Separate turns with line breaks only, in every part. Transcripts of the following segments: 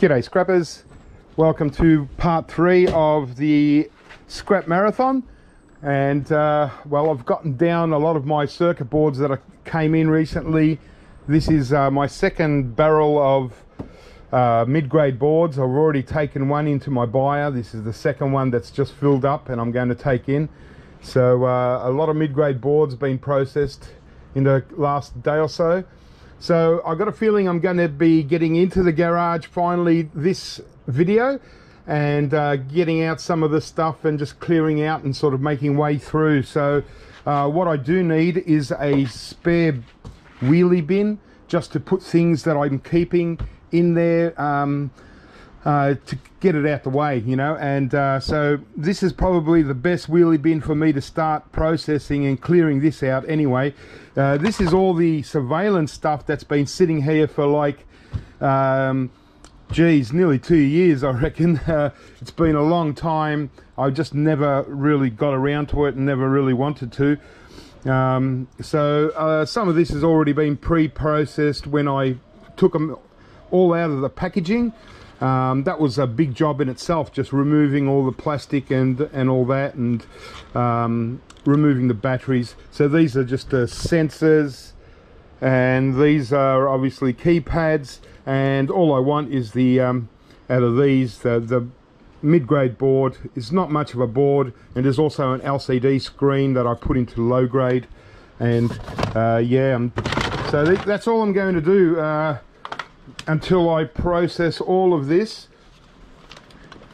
G'day scrappers, welcome to part three of the scrap marathon and uh, well I've gotten down a lot of my circuit boards that I came in recently. This is uh, my second barrel of uh, mid-grade boards. I've already taken one into my buyer. This is the second one that's just filled up and I'm going to take in. So uh, a lot of mid-grade boards being processed in the last day or so. So I got a feeling I'm going to be getting into the garage finally this video and uh, getting out some of the stuff and just clearing out and sort of making way through. So uh, what I do need is a spare wheelie bin just to put things that I'm keeping in there um, uh, to get it out the way, you know. And uh, so this is probably the best wheelie bin for me to start processing and clearing this out anyway. Uh, this is all the surveillance stuff that's been sitting here for like, um, geez, nearly two years, I reckon. Uh, it's been a long time. I just never really got around to it and never really wanted to. Um, so uh, some of this has already been pre-processed when I took them all out of the packaging. Um, that was a big job in itself, just removing all the plastic and and all that, and um, removing the batteries. So these are just the sensors, and these are obviously keypads. And all I want is the um, out of these the the mid-grade board is not much of a board, and there's also an LCD screen that I put into low grade. And uh, yeah, so th that's all I'm going to do. Uh, until I process all of this.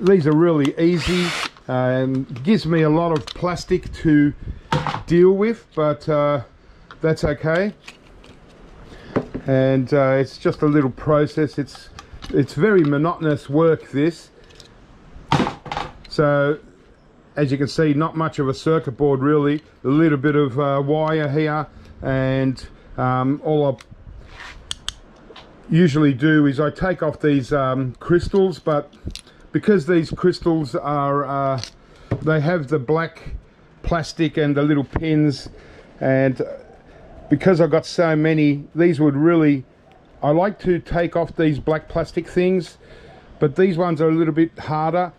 These are really easy. and gives me a lot of plastic to deal with, but uh, that's okay. And uh, it's just a little process. It's it's very monotonous work. This. So, as you can see, not much of a circuit board really. A little bit of uh, wire here, and um, all I usually do is I take off these um, crystals but because these crystals are uh, they have the black plastic and the little pins and because I've got so many these would really I like to take off these black plastic things but these ones are a little bit harder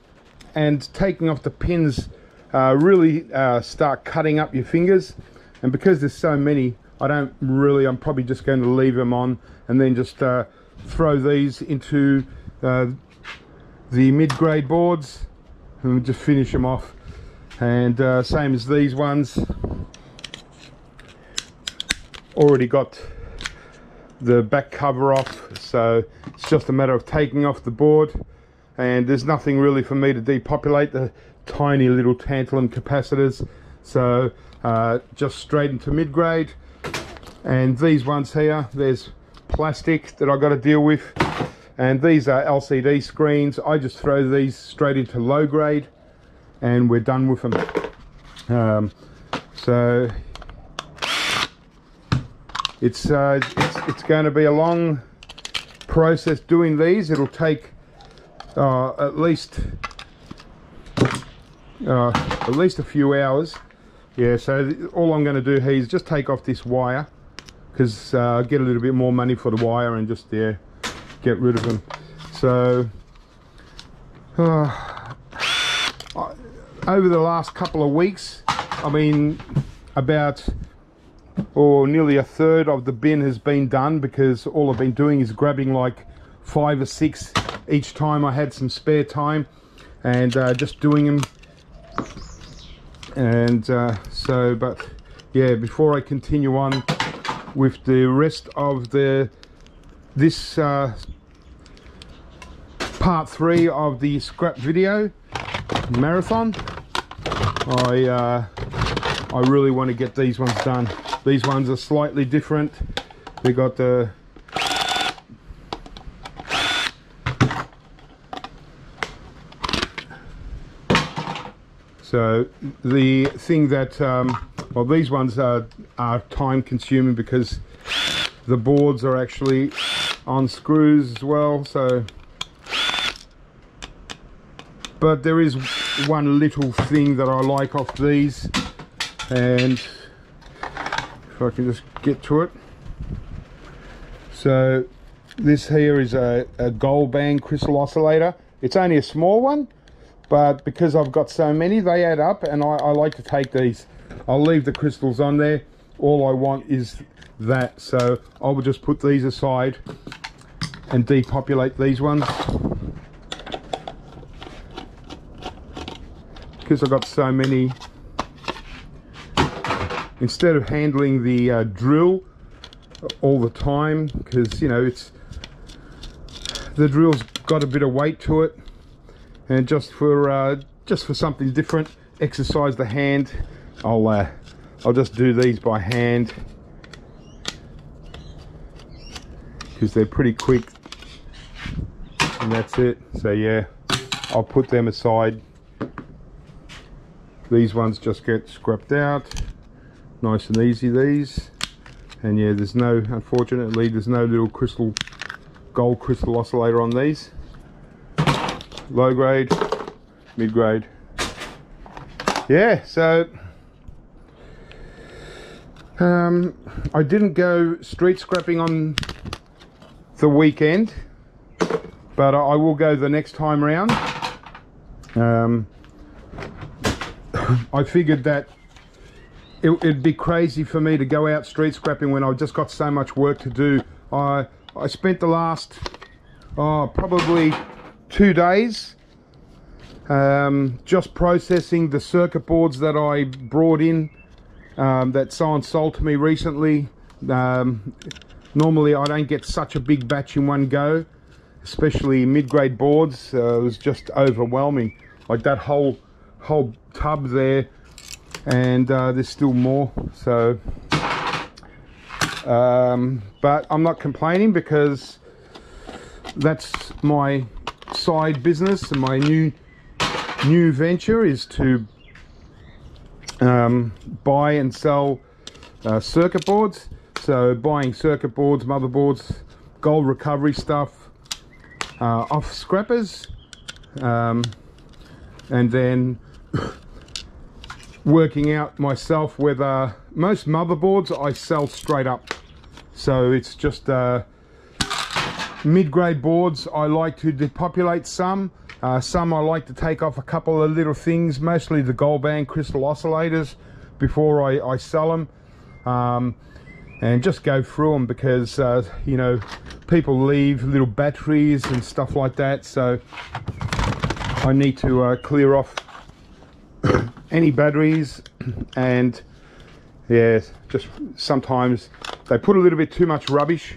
and taking off the pins uh, really uh, start cutting up your fingers and because there's so many I don't really I'm probably just going to leave them on and then just uh, throw these into uh, the mid-grade boards and just finish them off. And uh, same as these ones. Already got the back cover off so it's just a matter of taking off the board. And there's nothing really for me to depopulate the tiny little tantalum capacitors. So uh, just straight into mid-grade and these ones here there's plastic that I've got to deal with. And these are LCD screens. I just throw these straight into low grade and we're done with them. Um, so it's, uh, it's it's going to be a long process doing these. It'll take uh, at least uh, at least a few hours. Yeah so all I'm going to do here is just take off this wire because uh, get a little bit more money for the wire and just yeah get rid of them so uh, over the last couple of weeks I mean about or nearly a third of the bin has been done because all I've been doing is grabbing like five or six each time I had some spare time and uh, just doing them and uh, so but yeah before I continue on with the rest of the this uh, part three of the scrap video marathon. I uh, I really want to get these ones done. These ones are slightly different. They got the so the thing that um, well, these ones are, are time consuming because the boards are actually on screws as well, so. But there is one little thing that I like off these, and if I can just get to it. So this here is a, a gold band crystal oscillator. It's only a small one, but because I've got so many, they add up and I, I like to take these. I'll leave the crystals on there. All I want is that. So I will just put these aside and depopulate these ones. Because I've got so many, instead of handling the uh, drill all the time, because you know it's the drill's got a bit of weight to it and just for uh, just for something different exercise the hand I'll uh, I'll just do these by hand. Because they're pretty quick. And that's it. So yeah I'll put them aside. These ones just get scrapped out. Nice and easy these. And yeah there's no unfortunately there's no little crystal gold crystal oscillator on these. Low grade mid grade. Yeah so um, I didn't go street scrapping on the weekend but I will go the next time round. Um, I figured that it, would be crazy for me to go out street scrapping when I've just got so much work to do. I I spent the last oh, probably two days um, just processing the circuit boards that I brought in um, that someone sold to me recently. Um, normally I don't get such a big batch in one go, especially mid-grade boards. Uh, it was just overwhelming. Like that whole whole tub there, and uh, there's still more. So um, but I'm not complaining because that's my side business and my new new venture is to um, buy and sell uh, circuit boards. So buying circuit boards motherboards gold recovery stuff uh, off scrappers um, and then working out myself whether most motherboards I sell straight up. So it's just uh, mid-grade boards. I like to depopulate some uh, some I like to take off a couple of little things mostly the gold band crystal oscillators before I, I sell them um, and just go through them because uh, you know people leave little batteries and stuff like that so I need to uh, clear off any batteries and yeah just sometimes they put a little bit too much rubbish.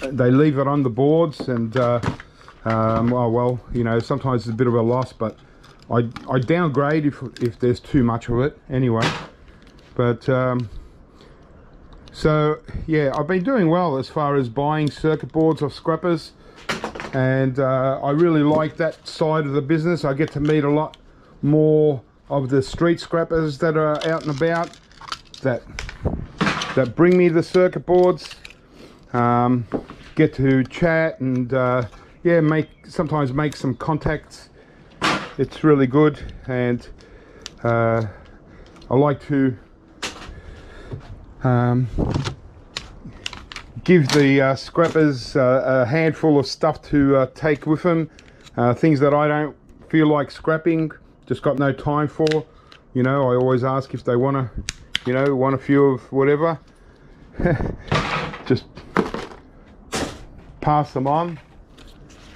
They leave it on the boards and uh, um, oh well you know sometimes it's a bit of a loss but I, I downgrade if, if there's too much of it anyway. But um, so yeah I've been doing well as far as buying circuit boards off scrappers. And uh, I really like that side of the business. I get to meet a lot more of the street scrappers that are out and about that that bring me the circuit boards. Um, get to chat and uh, yeah make sometimes make some contacts. It's really good and uh, I like to um, give the uh, scrappers uh, a handful of stuff to uh, take with them. Uh, things that I don't feel like scrapping just got no time for. You know I always ask if they want to you know want a few of whatever. Just pass them on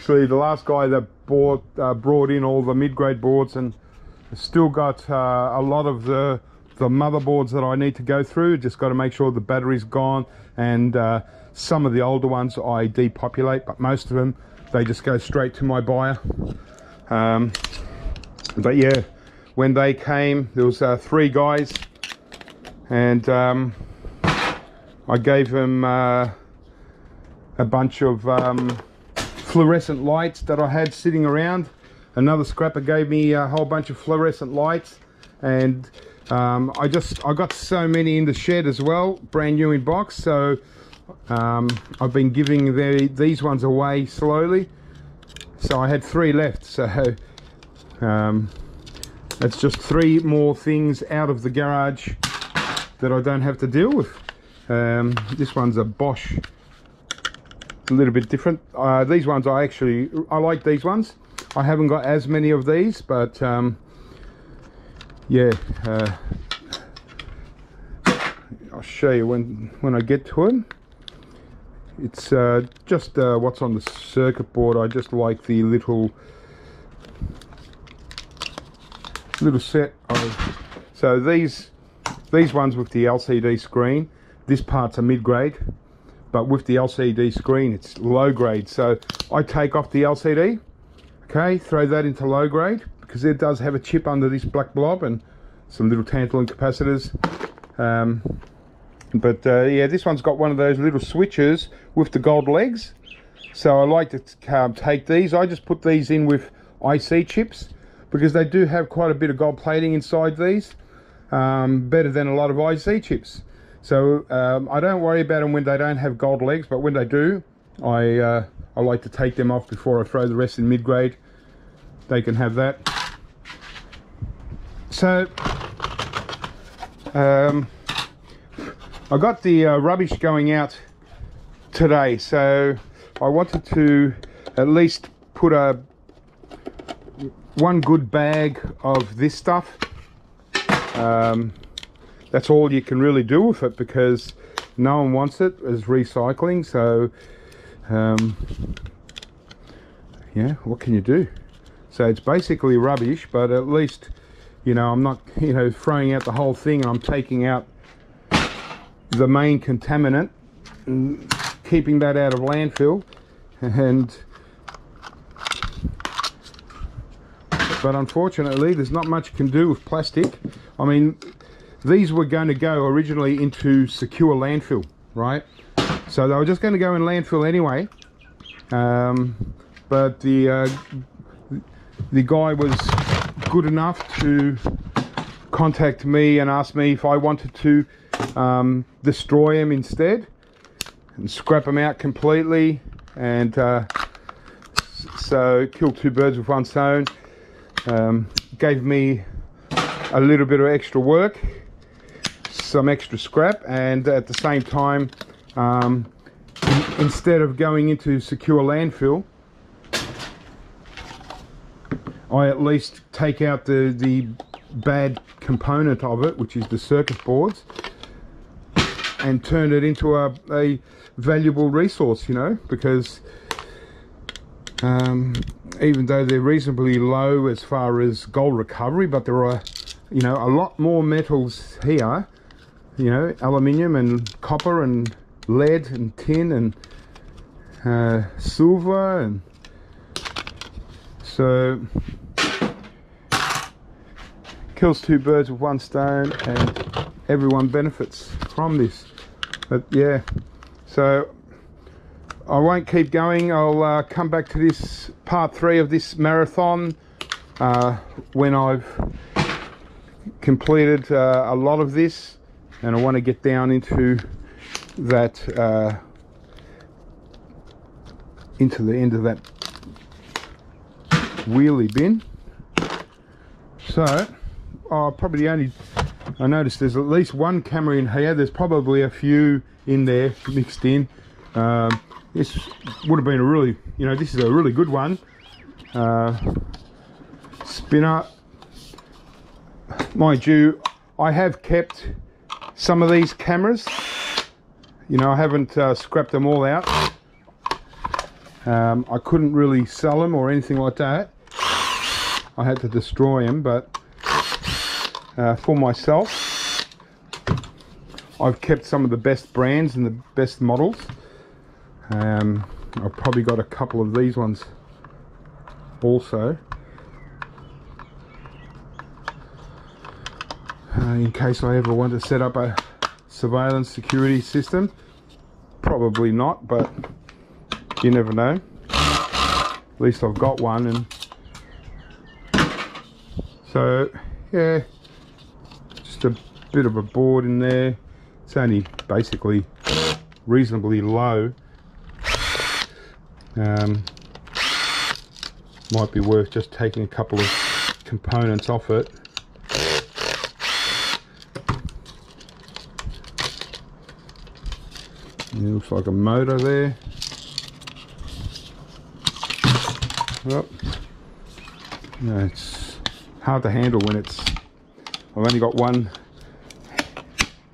actually the last guy that bought uh, brought in all the mid-grade boards and still got uh, a lot of the the motherboards that I need to go through. Just got to make sure the battery's gone and uh, some of the older ones I depopulate but most of them they just go straight to my buyer. Um, but yeah when they came there was uh, three guys and um, I gave them uh, a bunch of um, fluorescent lights that I had sitting around another scrapper gave me a whole bunch of fluorescent lights and um, I just I got so many in the shed as well brand new in box so um, I've been giving the, these ones away slowly so I had three left so um, that's just three more things out of the garage that I don't have to deal with. Um, this one's a Bosch a little bit different. Uh, these ones I actually, I like these ones. I haven't got as many of these, but um, yeah, uh, I'll show you when, when I get to it. It's uh, just uh, what's on the circuit board. I just like the little little set of so these these ones with the LCD screen this part's a mid-grade but with the LCD screen it's low grade. So I take off the LCD okay throw that into low grade because it does have a chip under this black blob and some little tantalum capacitors. Um, but uh, yeah this one's got one of those little switches with the gold legs. So I like to um, take these. I just put these in with IC chips because they do have quite a bit of gold plating inside these um, better than a lot of IC chips so um, I don't worry about them when they don't have gold legs, but when they do, I, uh, I like to take them off before I throw the rest in mid-grade. They can have that. So, um, I got the uh, rubbish going out today, so I wanted to at least put a one good bag of this stuff um, that's all you can really do with it because no one wants it as recycling so um, yeah what can you do? So it's basically rubbish but at least you know I'm not you know throwing out the whole thing I'm taking out the main contaminant and keeping that out of landfill. And but unfortunately there's not much you can do with plastic. I mean these were going to go originally into secure landfill, right? So they were just going to go in landfill anyway. Um, but the uh, the guy was good enough to contact me and ask me if I wanted to um, destroy them instead and scrap them out completely and uh, so kill two birds with one stone um, gave me a little bit of extra work some extra scrap and at the same time um, instead of going into secure landfill I at least take out the the bad component of it which is the circuit boards and turn it into a, a valuable resource you know because um, even though they're reasonably low as far as gold recovery but there are you know a lot more metals here you know, aluminium and copper and lead and tin and uh, silver and so kills two birds with one stone and everyone benefits from this. But yeah so I won't keep going. I'll uh, come back to this part three of this marathon uh, when I've completed uh, a lot of this and I want to get down into that uh, into the end of that wheelie bin. So oh, probably only I noticed there's at least one camera in here. There's probably a few in there mixed in. Um, this would have been a really you know this is a really good one. Uh, spinner. Mind you I have kept some of these cameras. You know I haven't uh, scrapped them all out. Um, I couldn't really sell them or anything like that. I had to destroy them but uh, for myself I've kept some of the best brands and the best models. Um, I've probably got a couple of these ones also uh, in case I ever want to set up a surveillance security system. Probably not but you never know. At least I've got one and so yeah just a bit of a board in there. It's only basically reasonably low. Um, might be worth just taking a couple of components off it Looks like a motor there. Well, no, it's hard to handle when it's. I've only got one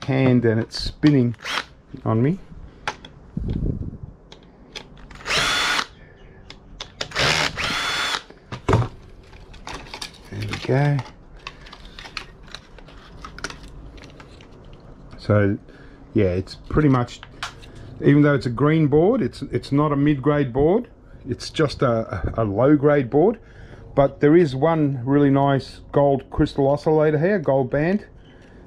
hand and it's spinning on me. There we go. So, yeah, it's pretty much, even though it's a green board, it's it's not a mid-grade board. It's just a, a low-grade board. But there is one really nice gold crystal oscillator here, gold band.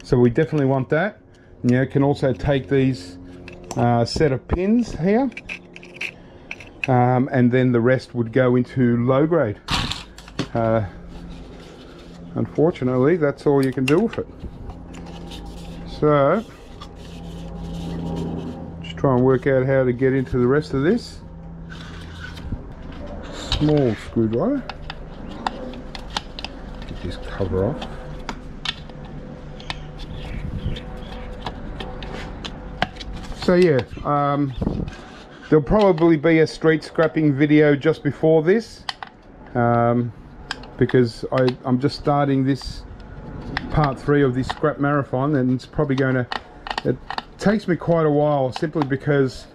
So we definitely want that. You know, can also take these uh, set of pins here. Um, and then the rest would go into low grade. Uh, unfortunately, that's all you can do with it. So, try and work out how to get into the rest of this. Small screwdriver. Get this cover off. So yeah, um, there'll probably be a street scrapping video just before this um, because I, I'm just starting this part three of this scrap marathon and it's probably going to it takes me quite a while simply because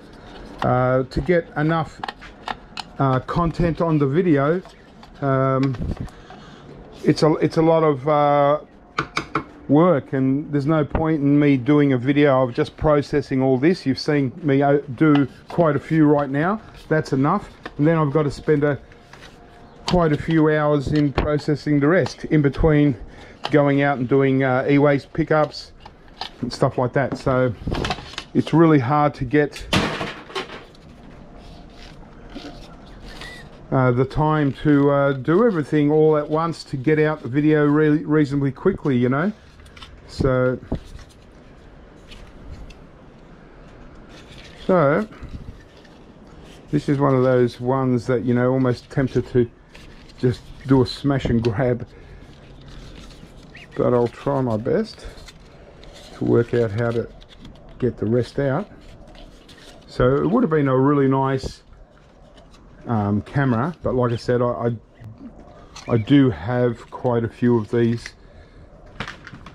uh, to get enough uh, content on the video um, it's a it's a lot of uh, work and there's no point in me doing a video of just processing all this. You've seen me uh, do quite a few right now. That's enough. And then I've got to spend a quite a few hours in processing the rest in between going out and doing uh, e-waste pickups and stuff like that. So it's really hard to get uh, the time to uh, do everything all at once to get out the video really reasonably quickly you know? So so this is one of those ones that you know almost tempted to just do a smash and grab. But I'll try my best to work out how to get the rest out. So it would have been a really nice um, camera but like I said I, I, I do have quite a few of these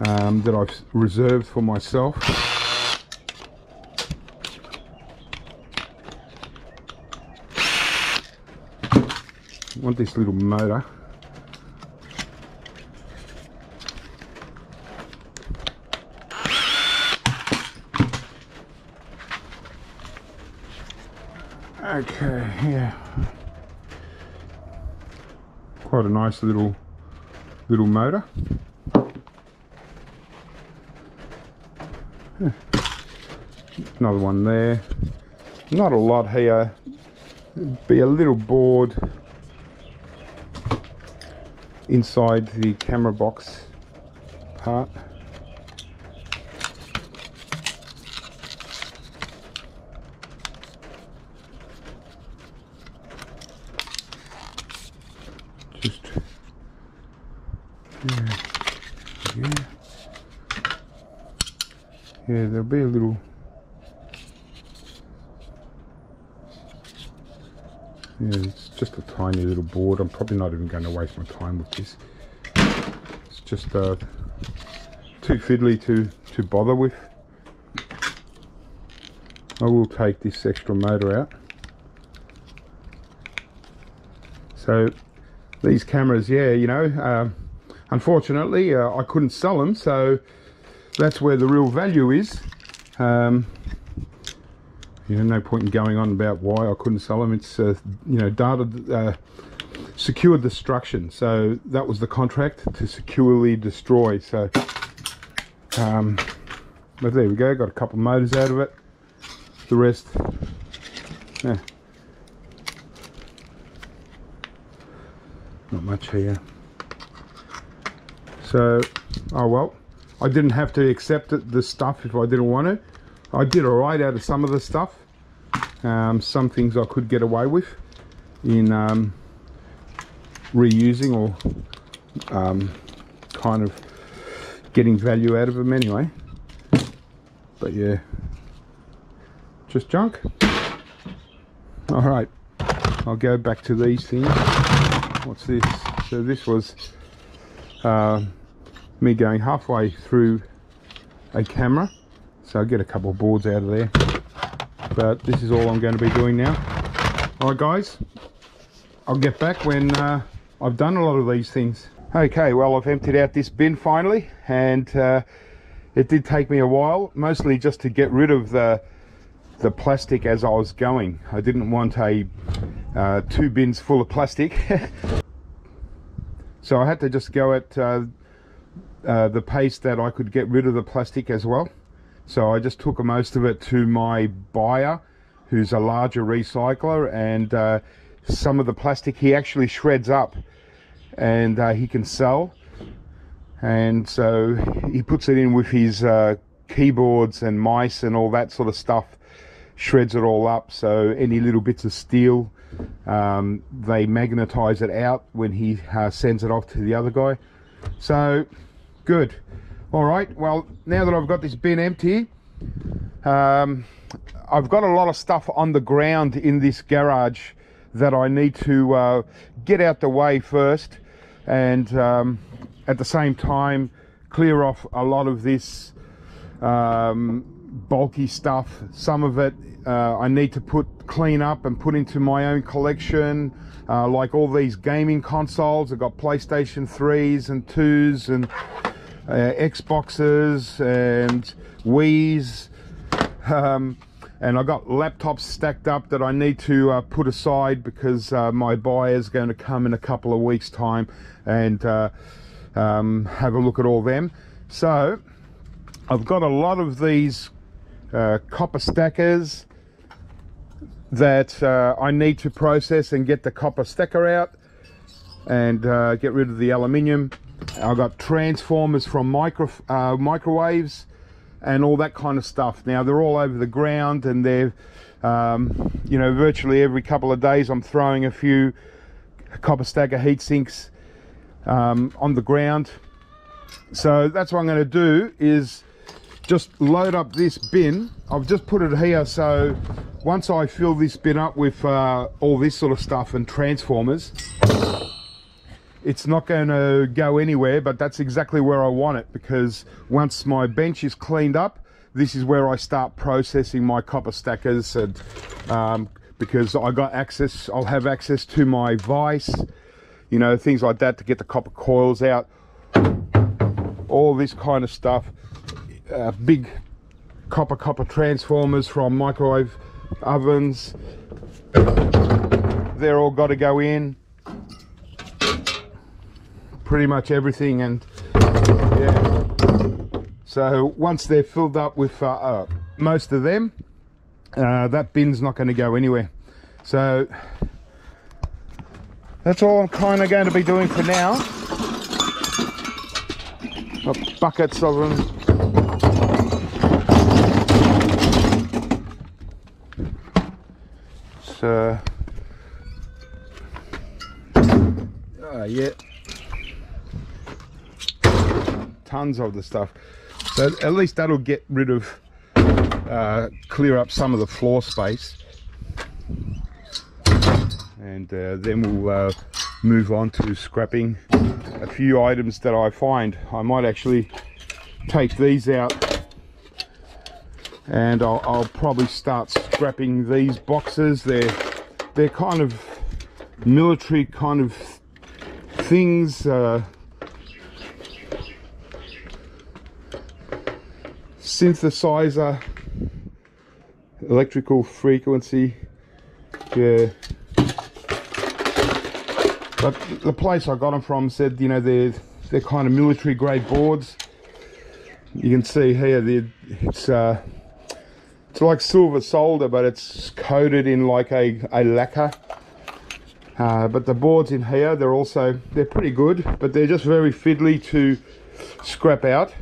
um, that I've reserved for myself. Want this little motor Yeah. Quite a nice little little motor. Another one there. Not a lot here. Be a little board inside the camera box part. Just yeah, yeah. Little Yeah, it's just a tiny little board. I'm probably not even going to waste my time with this. It's just uh, too fiddly to, to bother with. I will take this extra motor out. So these cameras, yeah, you know, um, unfortunately uh, I couldn't sell them, so that's where the real value is. Um, you know, no point in going on about why I couldn't sell them. It's, uh, you know, data uh, secure destruction. So that was the contract to securely destroy. So, um, but there we go. Got a couple of motors out of it. The rest, yeah, not much here. So, oh well, I didn't have to accept it, the stuff if I didn't want to. I did alright out of some of the stuff. Um, some things I could get away with in um, reusing or um, kind of getting value out of them anyway. But yeah, just junk. All right. I'll go back to these things. What's this? So this was uh, me going halfway through a camera. So I'll get a couple of boards out of there. But this is all I'm going to be doing now. Alright guys, I'll get back when uh, I've done a lot of these things. Okay, well I've emptied out this bin finally and uh, it did take me a while, mostly just to get rid of the the plastic as I was going. I didn't want a uh, two bins full of plastic. so I had to just go at uh, the pace that I could get rid of the plastic as well. So I just took most of it to my buyer, who's a larger recycler, and uh, some of the plastic he actually shreds up and uh, he can sell. And so he puts it in with his uh, keyboards and mice and all that sort of stuff shreds it all up so any little bits of steel um, they magnetize it out when he uh, sends it off to the other guy so good. All right well now that I've got this bin empty um, I've got a lot of stuff on the ground in this garage that I need to uh, get out the way first and um, at the same time clear off a lot of this um, bulky stuff. Some of it uh, I need to put clean up and put into my own collection uh, like all these gaming consoles. I've got PlayStation 3s and 2s and uh, Xboxes and Wii's um, and I got laptops stacked up that I need to uh, put aside because uh, my buyer is going to come in a couple of weeks time and uh, um, have a look at all them so I've got a lot of these uh, copper stackers that uh, I need to process and get the copper stacker out and uh, get rid of the aluminium. I've got transformers from micro, uh, microwaves and all that kind of stuff. Now they're all over the ground and they're, um, you know, virtually every couple of days I'm throwing a few copper stacker heat sinks um, on the ground. So that's what I'm going to do is just load up this bin. I've just put it here so once I fill this bin up with uh, all this sort of stuff and transformers, it's not going to go anywhere, but that's exactly where I want it because once my bench is cleaned up, this is where I start processing my copper stackers and um, because I got access, I'll have access to my vise, you know, things like that to get the copper coils out, all this kind of stuff. Uh, big copper copper transformers from microwave ovens. They're all got to go in pretty much everything and yeah. So once they're filled up with uh, uh, most of them uh, that bin's not going to go anywhere. So that's all I'm kind of going to be doing for now. Got buckets of them. Uh, uh, yeah tons of the stuff. So at least that'll get rid of uh, clear up some of the floor space. And uh, then we'll uh, move on to scrapping a few items that I find. I might actually take these out and I'll, I'll, probably start scrapping these boxes. They're they're kind of military kind of things uh, synthesizer electrical frequency yeah but the place I got them from said you know they're they're kind of military grade boards you can see here it's uh, it's like silver solder, but it's coated in like a, a lacquer. Uh, but the boards in here, they're also, they're pretty good, but they're just very fiddly to scrap out.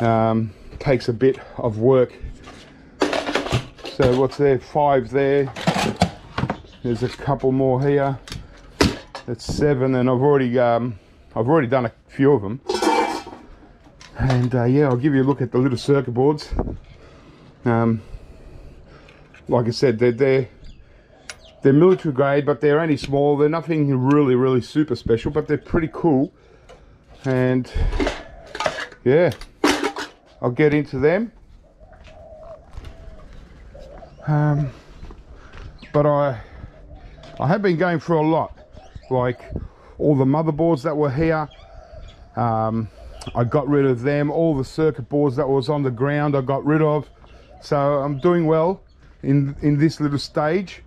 Um, takes a bit of work. So what's there? Five there. There's a couple more here. That's seven, and I've already um, I've already done a few of them. And uh, yeah, I'll give you a look at the little circuit boards. Um, like I said, they're, they're they're military grade, but they're only small. They're nothing really, really super special, but they're pretty cool. And yeah, I'll get into them. Um, but I, I have been going through a lot, like all the motherboards that were here. Um, I got rid of them. All the circuit boards that was on the ground, I got rid of. So I'm doing well in in this little stage.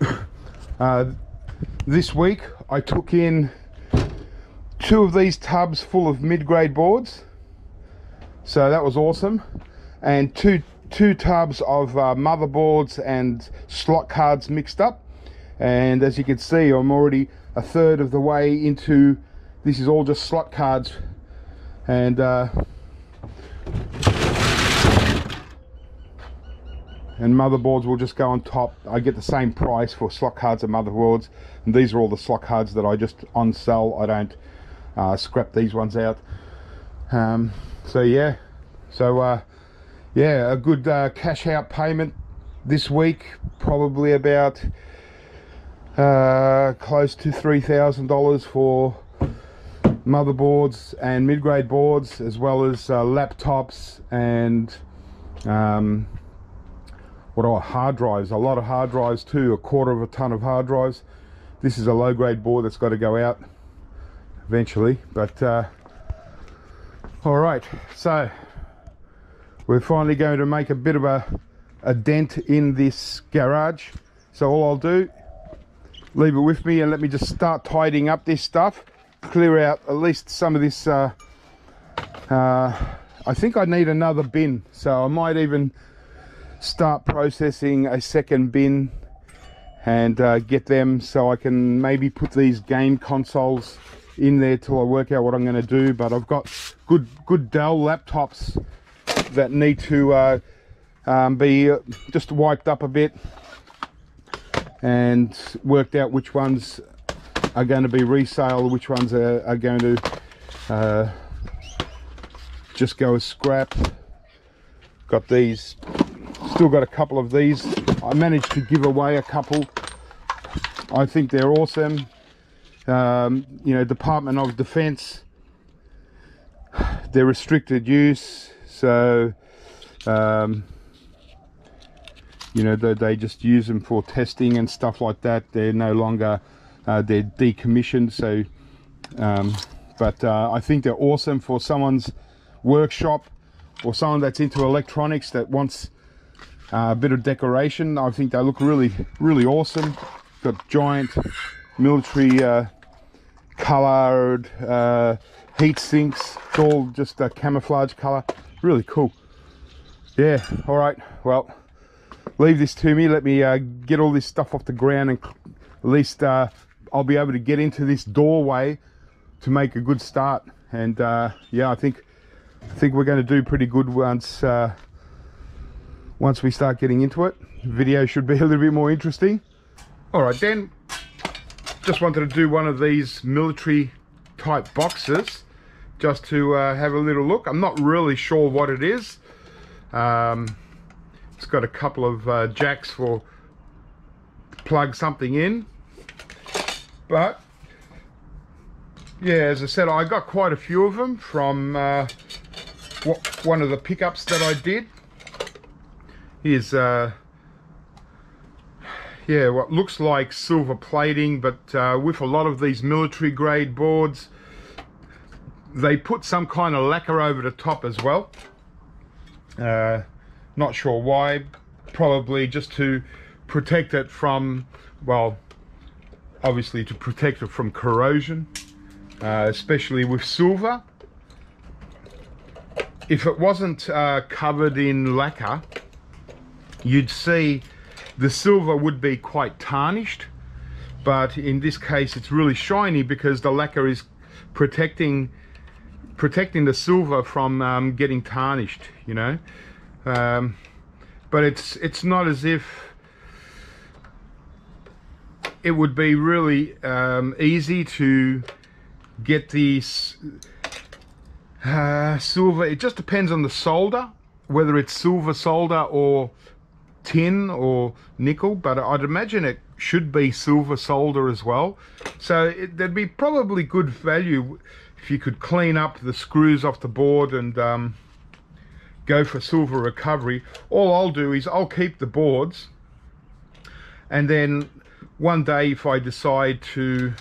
uh, this week I took in two of these tubs full of mid-grade boards. So that was awesome. And two two tubs of uh, motherboards and slot cards mixed up. And as you can see, I'm already a third of the way into this is all just slot cards. And uh, and motherboards will just go on top. I get the same price for slot cards and motherboards. And these are all the slot cards that I just on sell. I don't uh, scrap these ones out. Um, so yeah. So uh, yeah a good uh, cash out payment this week probably about uh, close to three thousand dollars for motherboards and mid-grade boards as well as uh, laptops and um, what are hard drives a lot of hard drives too a quarter of a ton of hard drives. This is a low-grade board that's got to go out eventually but uh, all right so we're finally going to make a bit of a, a dent in this garage. So all I'll do leave it with me and let me just start tidying up this stuff clear out at least some of this uh, uh, I think I need another bin. So I might even start processing a second bin and uh, get them so I can maybe put these game consoles in there till I work out what I'm going to do. But I've got good good Dell laptops that need to uh, um, be uh, just wiped up a bit and worked out which ones are going to be resale, which ones are, are going to uh, just go as scrap. Got these, still got a couple of these. I managed to give away a couple. I think they're awesome. Um, you know, Department of Defense, they're restricted use, so um, you know they, they just use them for testing and stuff like that. They're no longer uh, they're decommissioned so um, but uh, I think they're awesome for someone's workshop or someone that's into electronics that wants uh, a bit of decoration I think they look really really awesome got giant military uh, colored uh, heat sinks it's all just a camouflage color really cool yeah all right well leave this to me let me uh, get all this stuff off the ground and at least uh, I'll be able to get into this doorway to make a good start. And uh, yeah, I think I think we're going to do pretty good once uh, once we start getting into it. Video should be a little bit more interesting. All right, then. Just wanted to do one of these military type boxes just to uh, have a little look. I'm not really sure what it is. Um, it's got a couple of uh, jacks for plug something in but yeah as I said I got quite a few of them from uh, what, one of the pickups that I did here's uh, yeah what looks like silver plating but uh, with a lot of these military grade boards they put some kind of lacquer over the top as well uh, not sure why probably just to protect it from well obviously to protect it from corrosion, uh, especially with silver. If it wasn't uh, covered in lacquer, you'd see the silver would be quite tarnished, but in this case it's really shiny because the lacquer is protecting protecting the silver from um, getting tarnished, you know. Um, but it's it's not as if it would be really um, easy to get these uh, silver it just depends on the solder whether it's silver solder or tin or nickel, but I'd imagine it should be silver solder as well. So it, there'd be probably good value if you could clean up the screws off the board and um, go for silver recovery. All I'll do is I'll keep the boards and then one day if I decide to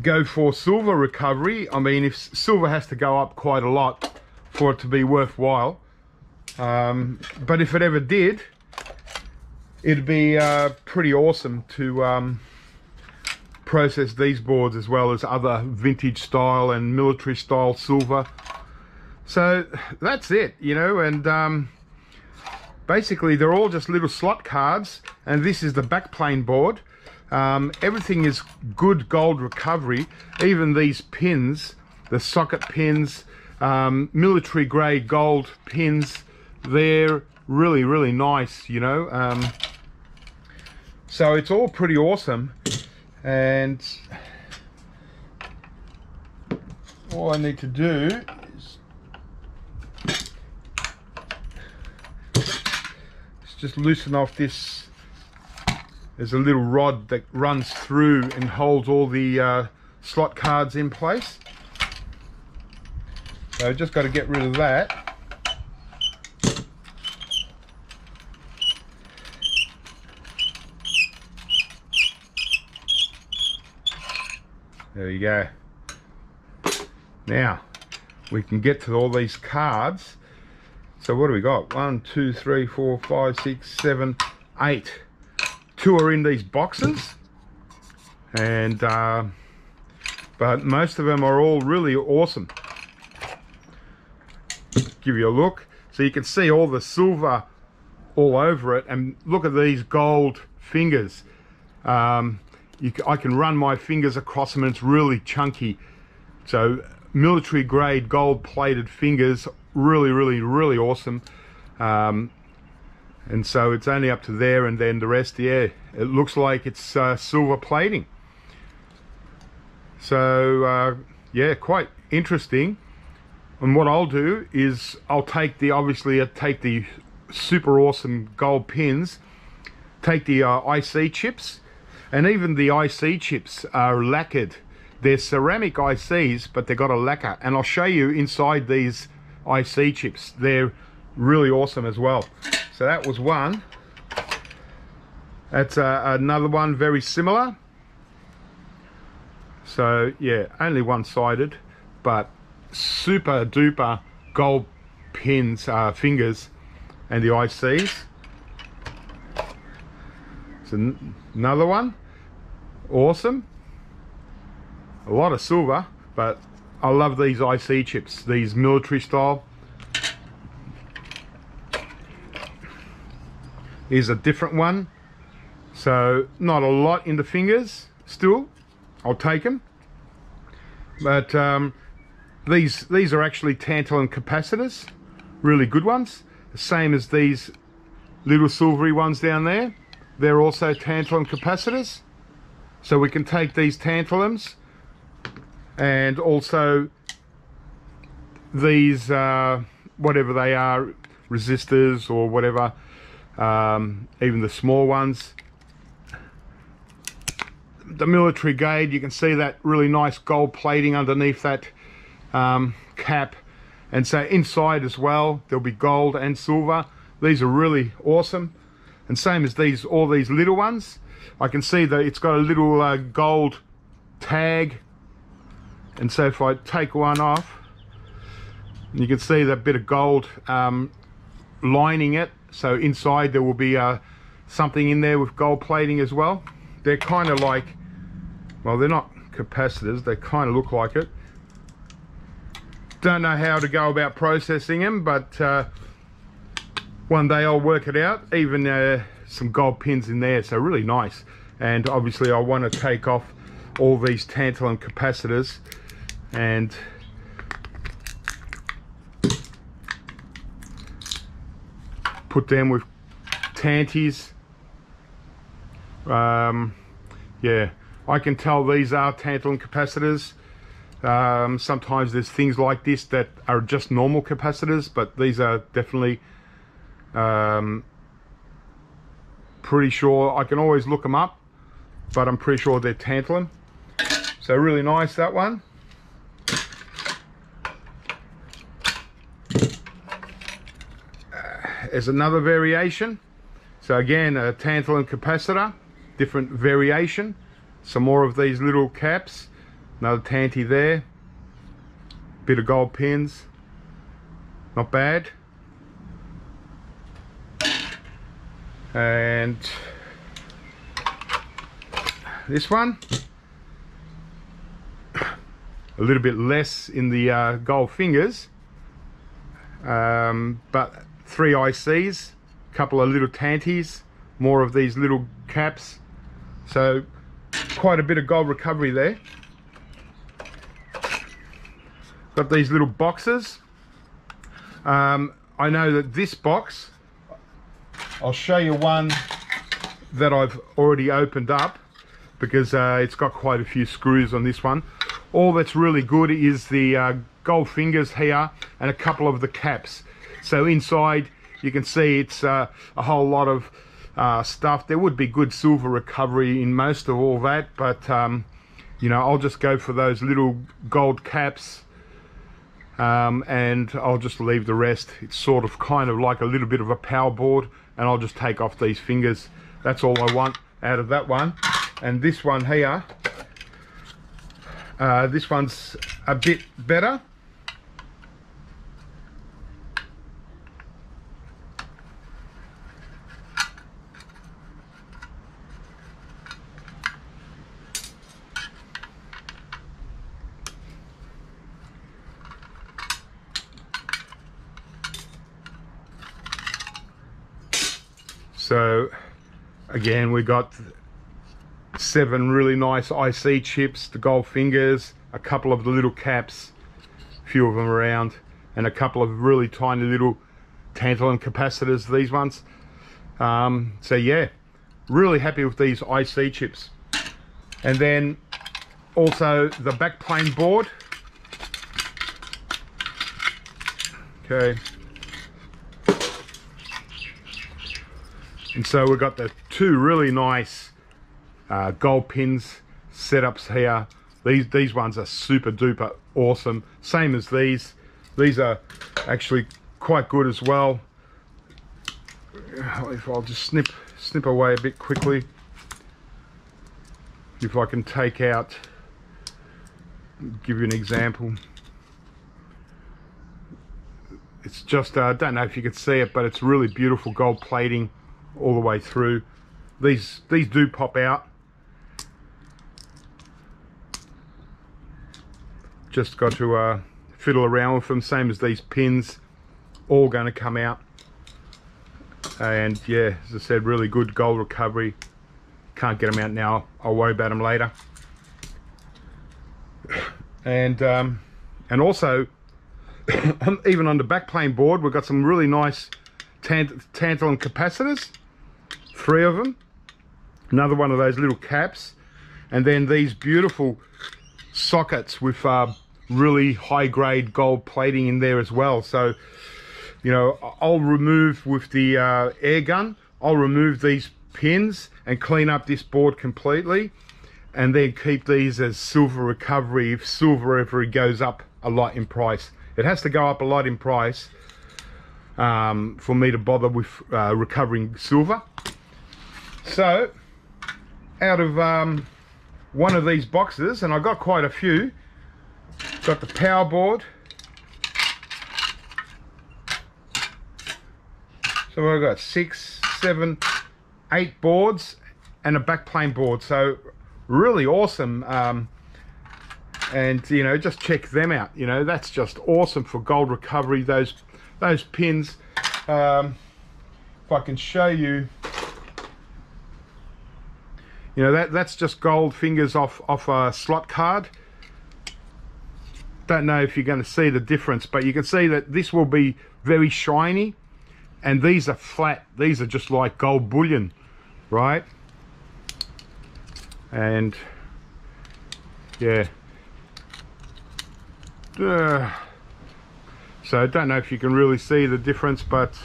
go for silver recovery, I mean if silver has to go up quite a lot for it to be worthwhile, um, but if it ever did, it'd be uh, pretty awesome to um, process these boards as well as other vintage style and military style silver. So that's it, you know, and um, basically they're all just little slot cards and this is the backplane board. Um, everything is good gold recovery, even these pins, the socket pins, um, military grey gold pins, they're really, really nice, you know. Um, so it's all pretty awesome. And all I need to do is just loosen off this. There's a little rod that runs through and holds all the uh, slot cards in place. So just got to get rid of that. There you go. Now, we can get to all these cards. So what do we got? One, two, three, four, five, six, seven, eight. Two are in these boxes. And, uh, but most of them are all really awesome. Give you a look. So you can see all the silver all over it. And look at these gold fingers. Um, you, I can run my fingers across them and it's really chunky. So military grade gold plated fingers, really, really, really awesome. Um, and so it's only up to there and then the rest, yeah, it looks like it's uh, silver plating. So uh, yeah, quite interesting. And what I'll do is I'll take the, obviously I take the super awesome gold pins, take the uh, IC chips, and even the IC chips are lacquered. They're ceramic ICs, but they've got a lacquer. And I'll show you inside these IC chips. They're really awesome as well. So that was one. That's uh, another one very similar. So yeah, only one-sided, but super duper gold pins, uh, fingers, and the ICs. So another one, awesome. A lot of silver, but I love these IC chips, these military style. Here's a different one. So not a lot in the fingers still. I'll take them. But um, these these are actually tantalum capacitors, really good ones. The same as these little silvery ones down there. They're also tantalum capacitors. So we can take these tantalums and also these, uh, whatever they are, resistors or whatever, um, even the small ones. The military grade, you can see that really nice gold plating underneath that um, cap. And so inside as well, there'll be gold and silver. These are really awesome and same as these all these little ones. I can see that it's got a little uh, gold tag. And so if I take one off you can see that bit of gold um, lining it. So inside there will be uh, something in there with gold plating as well. They're kind of like well they're not capacitors they kind of look like it. Don't know how to go about processing them but uh, one day I'll work it out. Even uh, some gold pins in there so really nice. And obviously I want to take off all these tantalum capacitors and put them with tanties. Um, yeah I can tell these are tantalum capacitors. Um, sometimes there's things like this that are just normal capacitors but these are definitely Um, pretty sure I can always look them up, but I'm pretty sure they're tantalum. So really nice that one. There's another variation. So again, a tantalum capacitor, different variation. Some more of these little caps. Another tanty there. Bit of gold pins. Not bad. And this one. A little bit less in the uh, gold fingers. Um, but three ICs, couple of little tanties, more of these little caps. So quite a bit of gold recovery there. Got these little boxes. Um, I know that this box, I'll show you one that I've already opened up because uh, it's got quite a few screws on this one. All that's really good is the uh, gold fingers here and a couple of the caps. So inside you can see it's uh, a whole lot of uh, stuff. There would be good silver recovery in most of all that, but um, you know, I'll just go for those little gold caps um, and I'll just leave the rest. It's sort of kind of like a little bit of a power board and I'll just take off these fingers. That's all I want out of that one. And this one here, uh, this one's a bit better. So again, we got seven really nice IC chips, the gold fingers, a couple of the little caps, a few of them around, and a couple of really tiny little tantalum capacitors, these ones. Um, so yeah, really happy with these IC chips. And then also the backplane board. Okay, And so we've got the two really nice uh, gold pins setups here. These, these ones are super duper awesome. Same as these. These are actually quite good as well. If I'll just snip, snip away a bit quickly. If I can take out, give you an example. It's just, uh, I don't know if you can see it, but it's really beautiful gold plating all the way through. These, these do pop out. Just got to uh, fiddle around with them, same as these pins, all going to come out. And yeah, as I said, really good gold recovery. Can't get them out now, I'll worry about them later. And, um, and also, even on the backplane board, we've got some really nice tant tantalum capacitors three of them. Another one of those little caps. And then these beautiful sockets with uh, really high grade gold plating in there as well. So you know I'll remove with the uh, air gun I'll remove these pins and clean up this board completely and then keep these as silver recovery if silver ever goes up a lot in price. It has to go up a lot in price um, for me to bother with uh, recovering silver so, out of um, one of these boxes, and I got quite a few, got the power board. So I've got six, seven, eight boards and a backplane board. So really awesome. Um, and you know, just check them out. You know, that's just awesome for gold recovery. Those those pins. Um, if I can show you you know, that that's just gold fingers off, off a slot card. Don't know if you're going to see the difference, but you can see that this will be very shiny. And these are flat. These are just like gold bullion, right? And, yeah. So I don't know if you can really see the difference, but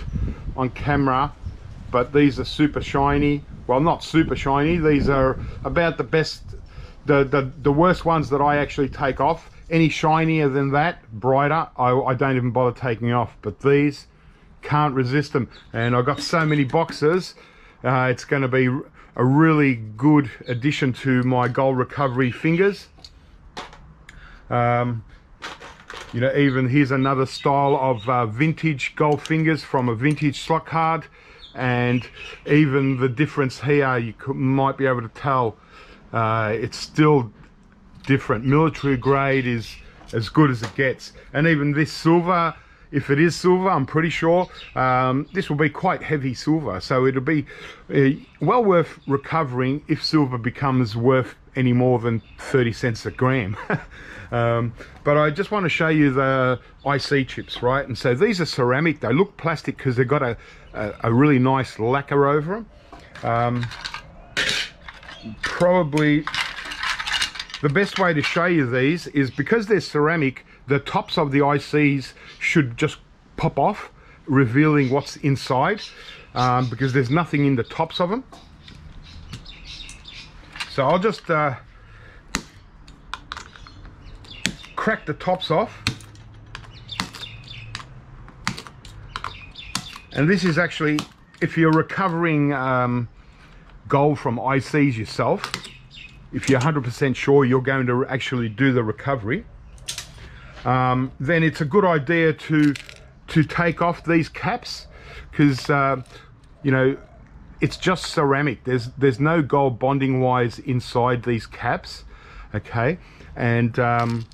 on camera but these are super shiny well not super shiny. These are about the best the the, the worst ones that I actually take off. Any shinier than that brighter I, I don't even bother taking off. But these can't resist them. And I've got so many boxes uh, it's going to be a really good addition to my gold recovery fingers. Um, you know even here's another style of uh, vintage gold fingers from a vintage slot card and even the difference here you could, might be able to tell uh, it's still different. Military grade is as good as it gets. And even this silver if it is silver i'm pretty sure um, this will be quite heavy silver. So it'll be uh, well worth recovering if silver becomes worth any more than 30 cents a gram. Um, but i just want to show you the ic chips right? And so these are ceramic. They look plastic because they've got a, a, a, really nice lacquer over them um, probably the best way to show you these is because they're ceramic the tops of the ICs should just pop off revealing what's inside um, because there's nothing in the tops of them so I'll just uh, crack the tops off and this is actually if you're recovering um, gold from ICs yourself if you're 100% sure you're going to actually do the recovery um, then it's a good idea to to take off these caps because uh, you know it's just ceramic. There's there's no gold bonding wires inside these caps okay? And um,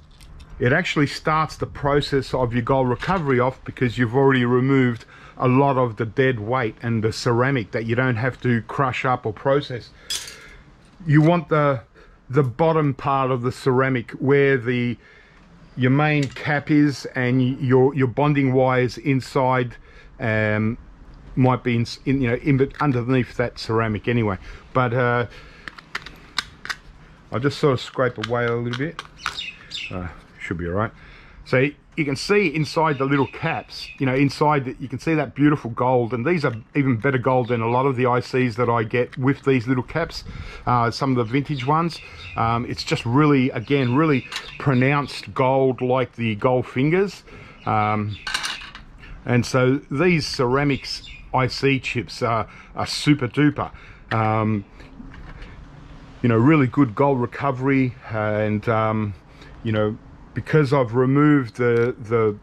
it actually starts the process of your gold recovery off because you've already removed a lot of the dead weight and the ceramic that you don't have to crush up or process. You want the the bottom part of the ceramic where the your main cap is and your your bonding wires inside um, might be in, in, you know in underneath that ceramic anyway. But uh, I'll just sort of scrape away a little bit. Uh, should be all right. So you can see inside the little caps, you know, inside that you can see that beautiful gold. And these are even better gold than a lot of the ICs that I get with these little caps, uh, some of the vintage ones. Um, it's just really, again, really pronounced gold like the gold fingers. Um, and so these ceramics IC chips are, are super duper. Um, you know, really good gold recovery and, um, you know, because I've removed the the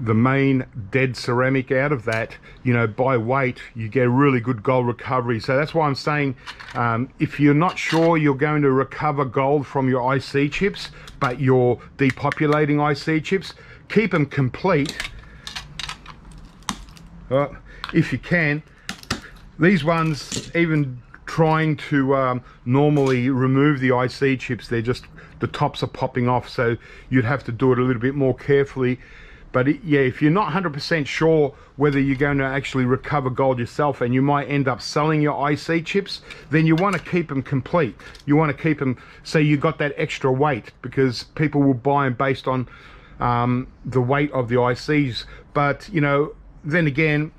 the main dead ceramic out of that you know by weight you get a really good gold recovery. So that's why I'm saying um, if you're not sure you're going to recover gold from your IC chips but you're depopulating IC chips keep them complete. Uh, if you can these ones even trying to um, normally remove the IC chips they're just the tops are popping off so you'd have to do it a little bit more carefully. But it, yeah if you're not 100% sure whether you're going to actually recover gold yourself and you might end up selling your IC chips then you want to keep them complete. You want to keep them so you got that extra weight because people will buy them based on um, the weight of the ICs but you know then again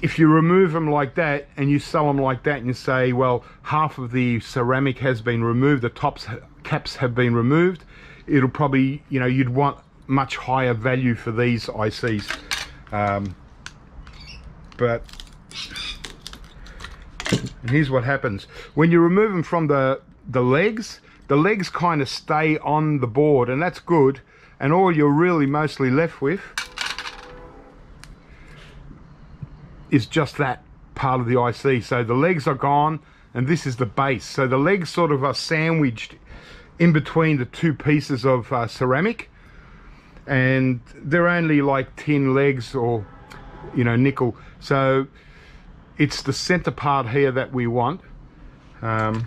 if you remove them like that and you sell them like that and you say well half of the ceramic has been removed the tops caps have been removed it'll probably you know you'd want much higher value for these ICs um, but and here's what happens. When you remove them from the the legs the legs kind of stay on the board and that's good. And all you're really mostly left with is just that part of the IC so the legs are gone and this is the base. So the legs sort of are sandwiched in between the two pieces of uh, ceramic. And they're only like tin legs or you know nickel. So it's the center part here that we want. Um,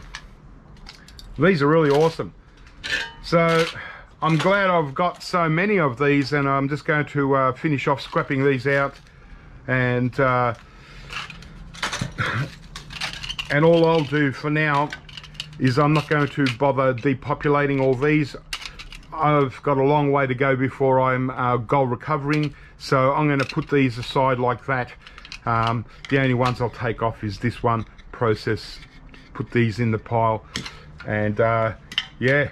these are really awesome. So I'm glad I've got so many of these and I'm just going to uh, finish off scrapping these out. And uh, and all I'll do for now is I'm not going to bother depopulating all these. I've got a long way to go before I'm uh, gold recovering, so I'm going to put these aside like that Um, the only ones I'll take off is this one process, put these in the pile and uh, yeah,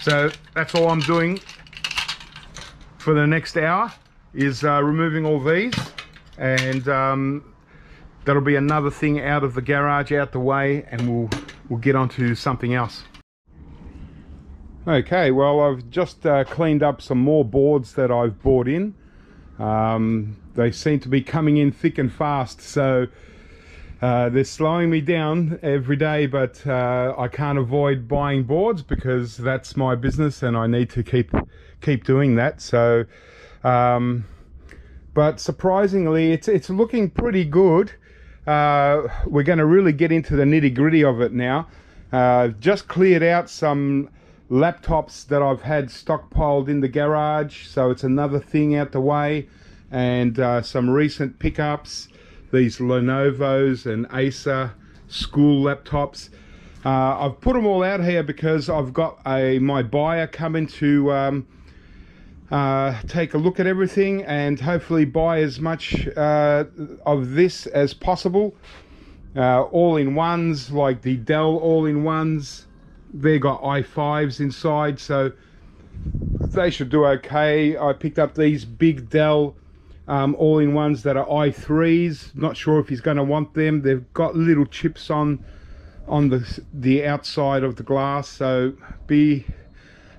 so that's all I'm doing for the next hour is uh, removing all these and um, that'll be another thing out of the garage out the way and we'll we'll get on to something else. Okay well I've just uh, cleaned up some more boards that I've bought in. Um, they seem to be coming in thick and fast so uh, they're slowing me down every day but uh, I can't avoid buying boards because that's my business and I need to keep keep doing that so um, but surprisingly it's it's looking pretty good uh, we're going to really get into the nitty gritty of it now. Uh, just cleared out some laptops that I've had stockpiled in the garage so it's another thing out the way. And uh, some recent pickups these Lenovo's and Acer school laptops. Uh, I've put them all out here because I've got a my buyer coming to um, uh, take a look at everything and hopefully buy as much uh, of this as possible. Uh, all-in-ones like the Dell all-in-ones. They got i5s inside so they should do okay. I picked up these big Dell um, all-in-ones that are i3s. Not sure if he's going to want them. They've got little chips on on the the outside of the glass so be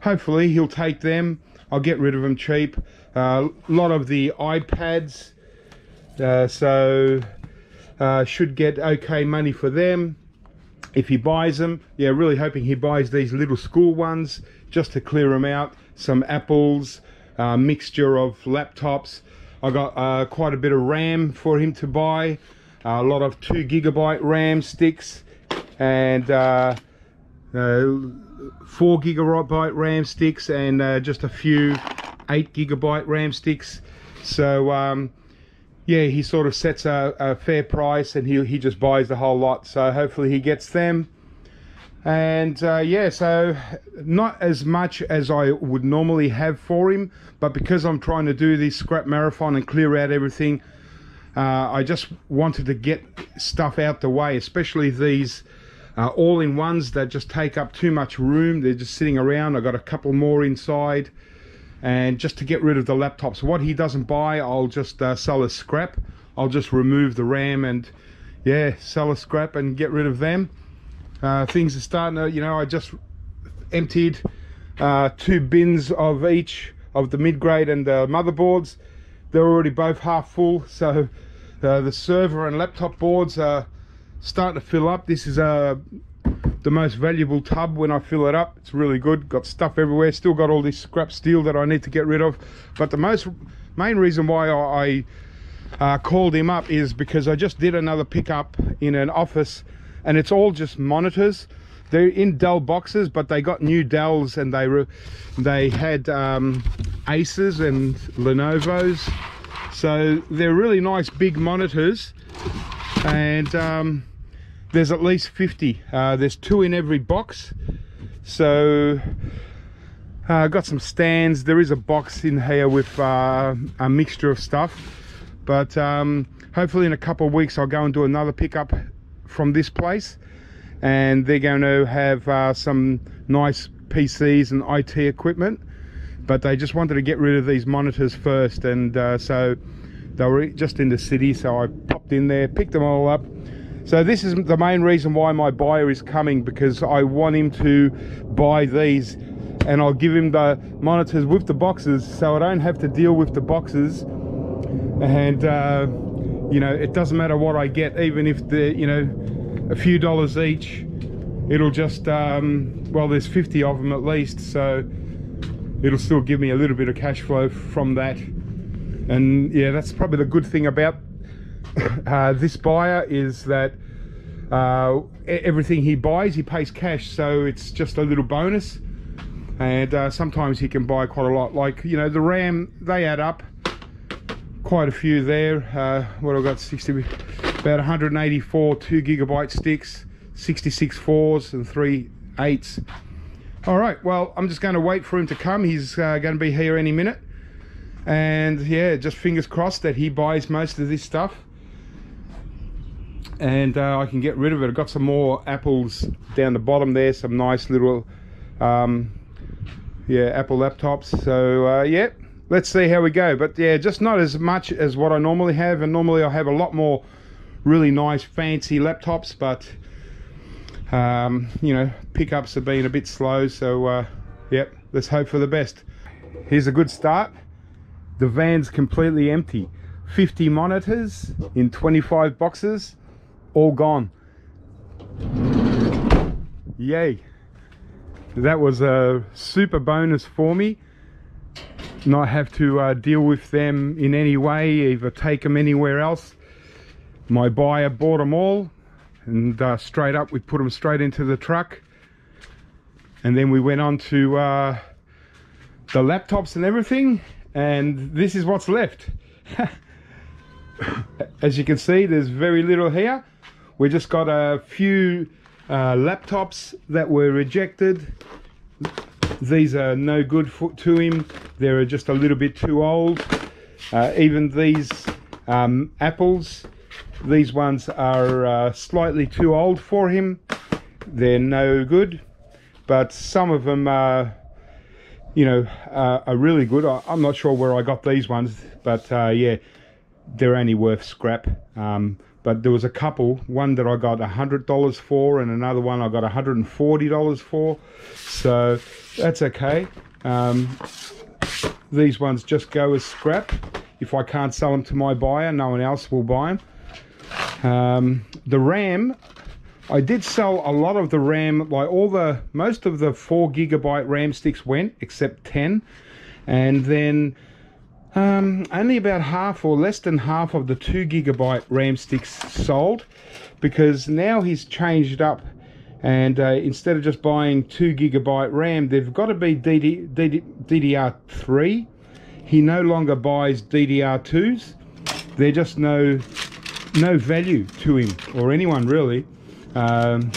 hopefully he'll take them I'll get rid of them cheap. A uh, lot of the iPads, uh, so uh, should get okay money for them if he buys them. Yeah, really hoping he buys these little school ones just to clear them out. Some apples, uh, mixture of laptops. I got uh, quite a bit of RAM for him to buy. a lot of two gigabyte RAM sticks and uh, four gigabyte RAM sticks and uh, just a few eight gigabyte RAM sticks. So um, yeah, he sort of sets a, a, fair price and he, he just buys the whole lot. So hopefully he gets them. And uh, yeah, so not as much as I would normally have for him, but because I'm trying to do this scrap marathon and clear out everything, uh, I just wanted to get stuff out the way, especially these uh, all-in-ones that just take up too much room. They're just sitting around. I've got a couple more inside. And just to get rid of the laptops. What he doesn't buy I'll just uh, sell as scrap. I'll just remove the RAM and yeah sell a scrap and get rid of them. Uh, things are starting to you know I just emptied uh, two bins of each of the mid-grade and the motherboards. They're already both half full. So uh, the server and laptop boards are starting to fill up. This is uh the most valuable tub when I fill it up. It's really good. Got stuff everywhere. Still got all this scrap steel that I need to get rid of. But the most main reason why I, uh, called him up is because I just did another pickup in an office and it's all just monitors. They're in Dell boxes but they got new Dells and they they had um, Acers and Lenovo's. So they're really nice big monitors. And um, there's at least 50 uh, there's two in every box. So I uh, got some stands. There is a box in here with uh, a mixture of stuff. But um, hopefully in a couple of weeks I'll go and do another pickup from this place. And they're going to have uh, some nice PCs and IT equipment. But they just wanted to get rid of these monitors first. And uh, so they were just in the city. So I popped in there picked them all up so this is the main reason why my buyer is coming because I want him to buy these and I'll give him the monitors with the boxes so I don't have to deal with the boxes. And uh, you know it doesn't matter what I get even if the you know a few dollars each it'll just um, well there's 50 of them at least so it'll still give me a little bit of cash flow from that. And yeah that's probably the good thing about uh, this buyer is that uh, everything he buys he pays cash so it's just a little bonus. And uh, sometimes he can buy quite a lot. Like you know the RAM they add up. Quite a few there. Uh, what I've got? 60 about 184 2 gigabyte sticks 66 fours and three eights. All right well I'm just going to wait for him to come. He's uh, going to be here any minute. And yeah just fingers crossed that he buys most of this stuff and uh, I can get rid of it. I've got some more apples down the bottom there, some nice little um, yeah Apple laptops. So uh, yeah, let's see how we go. But yeah, just not as much as what I normally have, and normally I have a lot more really nice fancy laptops, but um, you know pickups have been a bit slow. So uh, yep, let's hope for the best. Here's a good start. The van's completely empty. 50 monitors in 25 boxes, all gone. Yay. That was a super bonus for me. Not have to uh, deal with them in any way, either take them anywhere else. My buyer bought them all and uh, straight up we put them straight into the truck. And then we went on to uh, the laptops and everything and this is what's left. as you can see there's very little here. We just got a few uh, laptops that were rejected. These are no good for, to him. They're just a little bit too old. Uh, even these um, apples these ones are uh, slightly too old for him. They're no good but some of them are you know are really good. I, am not sure where I got these ones but uh, yeah they're only worth scrap. Um, but there was a couple, one that I got $100 for and another one I got $140 for. So that's okay. Um, these ones just go as scrap. If I can't sell them to my buyer, no one else will buy them. Um, the RAM, I did sell a lot of the RAM, like all the, most of the four gigabyte RAM sticks went, except 10. And then um, only about half or less than half of the 2 gigabyte RAM sticks sold because now he's changed up and uh, instead of just buying 2 gigabyte RAM they've got to be DD, DD, DDR3 he no longer buys DDR2s they're just no no value to him or anyone really. Um,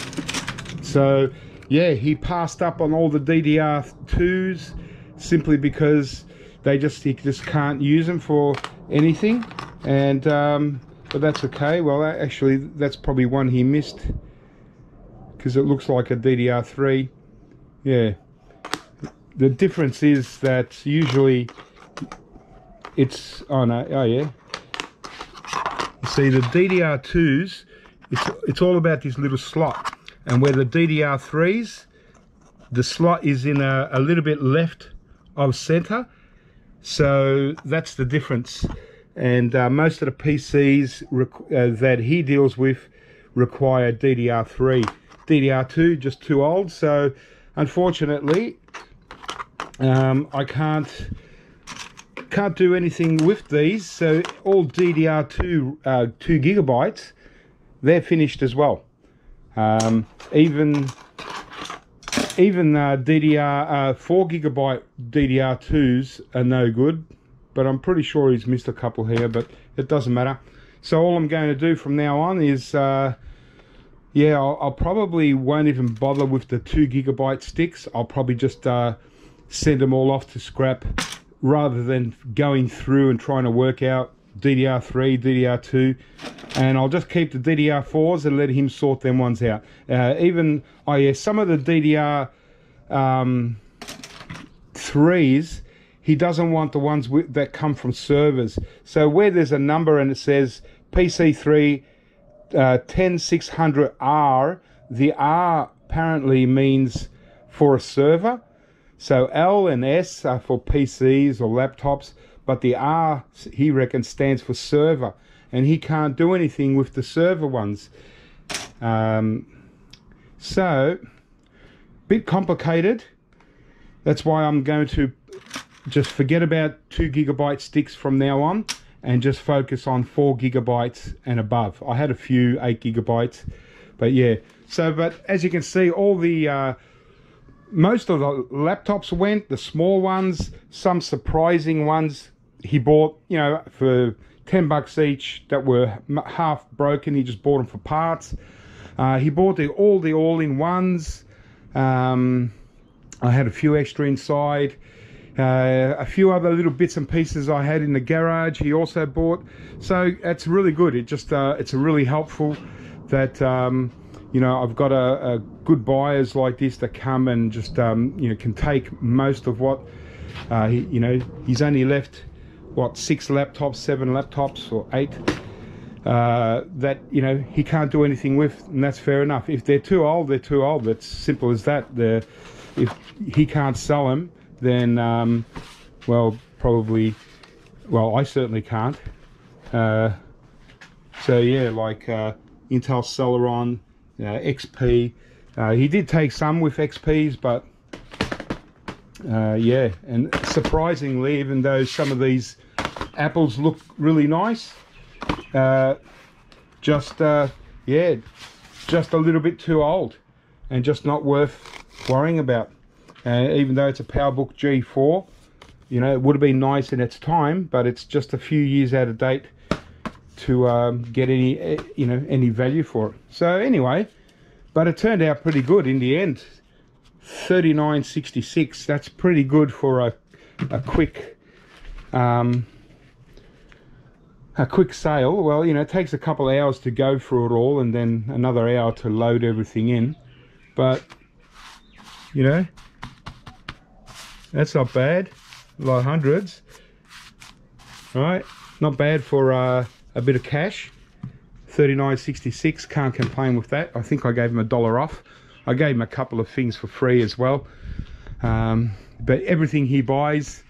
so yeah he passed up on all the DDR2s simply because they just you just can't use them for anything. And um, but that's okay. Well actually that's probably one he missed because it looks like a DDR3 yeah. The difference is that usually it's oh no oh yeah. You see the DDR2s it's it's all about this little slot. And where the DDR3s the slot is in a, a little bit left of center so that's the difference. And uh, most of the PCs uh, that he deals with require DDR3. DDR2 just too old. So unfortunately, um, I can't can't do anything with these. So all DDR2 uh, two gigabytes, they're finished as well. Um, even even uh, DDR uh, 4 gigabyte DDR2s are no good but I'm pretty sure he's missed a couple here but it doesn't matter. So all I'm going to do from now on is uh, yeah I'll, I'll, probably won't even bother with the 2 gigabyte sticks. I'll probably just uh, send them all off to scrap rather than going through and trying to work out DDR3 DDR2 and I'll just keep the DDR4s and let him sort them ones out. Uh, even, oh yeah, some of the DDR um, 3s, he doesn't want the ones that come from servers. So where there's a number and it says PC3 uh, 10600R, the R apparently means for a server. So L and S are for PCs or laptops, but the R, he reckons, stands for server and he can't do anything with the server ones. Um, so, bit complicated. That's why I'm going to just forget about two gigabyte sticks from now on and just focus on four gigabytes and above. I had a few eight gigabytes, but yeah. So, but as you can see, all the uh, most of the laptops went, the small ones, some surprising ones he bought, you know, for 10 bucks each that were half broken. He just bought them for parts. Uh, he bought the, all the all-in-ones. Um, I had a few extra inside. Uh, a few other little bits and pieces I had in the garage he also bought. So it's really good. It just uh, it's really helpful that um, you know I've got a, a, good buyers like this that come and just um, you know can take most of what uh, he, you know he's only left what six laptops, seven laptops or eight uh, that you know he can't do anything with, and that's fair enough. If they're too old, they're too old. It's simple as that. If he can't sell them, then um, well, probably, well, I certainly can't. Uh, so yeah, like uh, Intel Celeron, uh, XP. Uh, he did take some with XPs, but uh, yeah, and surprisingly, even though some of these apples look really nice, uh, just uh, yeah just a little bit too old and just not worth worrying about. Uh, even though it's a PowerBook G4 you know it would have been nice in its time but it's just a few years out of date to um, get any eh, you know any value for it. So anyway but it turned out pretty good in the end 39.66 that's pretty good for a, a quick um, a quick sale, well, you know, it takes a couple of hours to go through it all and then another hour to load everything in. But, you know, that's not bad. Like hundreds, right? Not bad for uh, a bit of cash. 39.66, can't complain with that. I think I gave him a dollar off. I gave him a couple of things for free as well. Um, but everything he buys,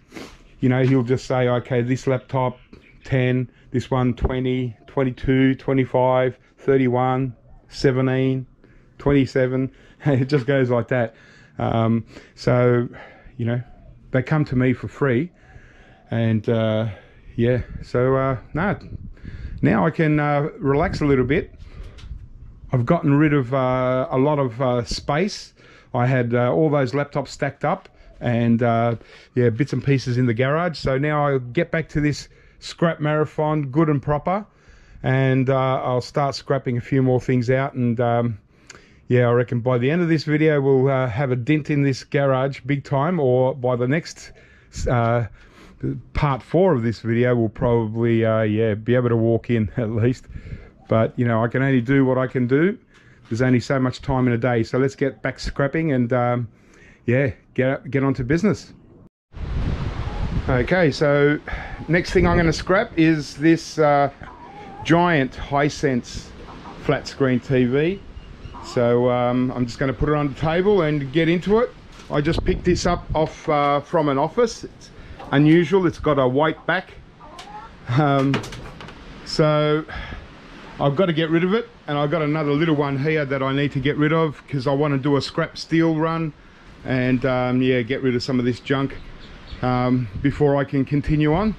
you know, he'll just say, okay, this laptop, 10, this one 20 22 25 31 17 27 it just goes like that. Um, so you know they come to me for free. And uh, yeah so uh, no now I can uh, relax a little bit I've gotten rid of uh, a lot of uh, space. I had uh, all those laptops stacked up and yeah bits and pieces in the garage. So now I'll get back to this scrap marathon good and proper and uh, I'll start scrapping a few more things out and um, yeah I reckon by the end of this video we'll uh, have a dent in this garage big time or by the next uh, part four of this video we'll probably uh, yeah be able to walk in at least but you know I can only do what I can do there's only so much time in a day so let's get back scrapping and um, yeah get get on to business Okay, so next thing I'm going to scrap is this uh, giant Hisense flat screen TV. So um, I'm just going to put it on the table and get into it. I just picked this up off uh, from an office. It's unusual, it's got a white back. Um, so I've got to get rid of it and I've got another little one here that I need to get rid of because I want to do a scrap steel run and um, yeah get rid of some of this junk um, before I can continue on.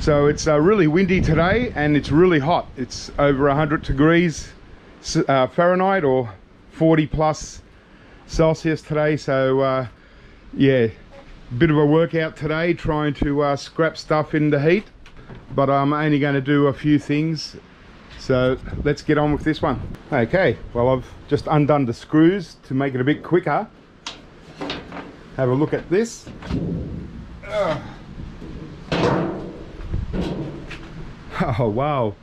So it's uh, really windy today and it's really hot. It's over 100 degrees uh, Fahrenheit or 40 plus Celsius today. So uh, yeah, bit of a workout today trying to uh, scrap stuff in the heat. But I'm only going to do a few things. So let's get on with this one. Okay, well I've just undone the screws to make it a bit quicker. Have a look at this. Oh wow.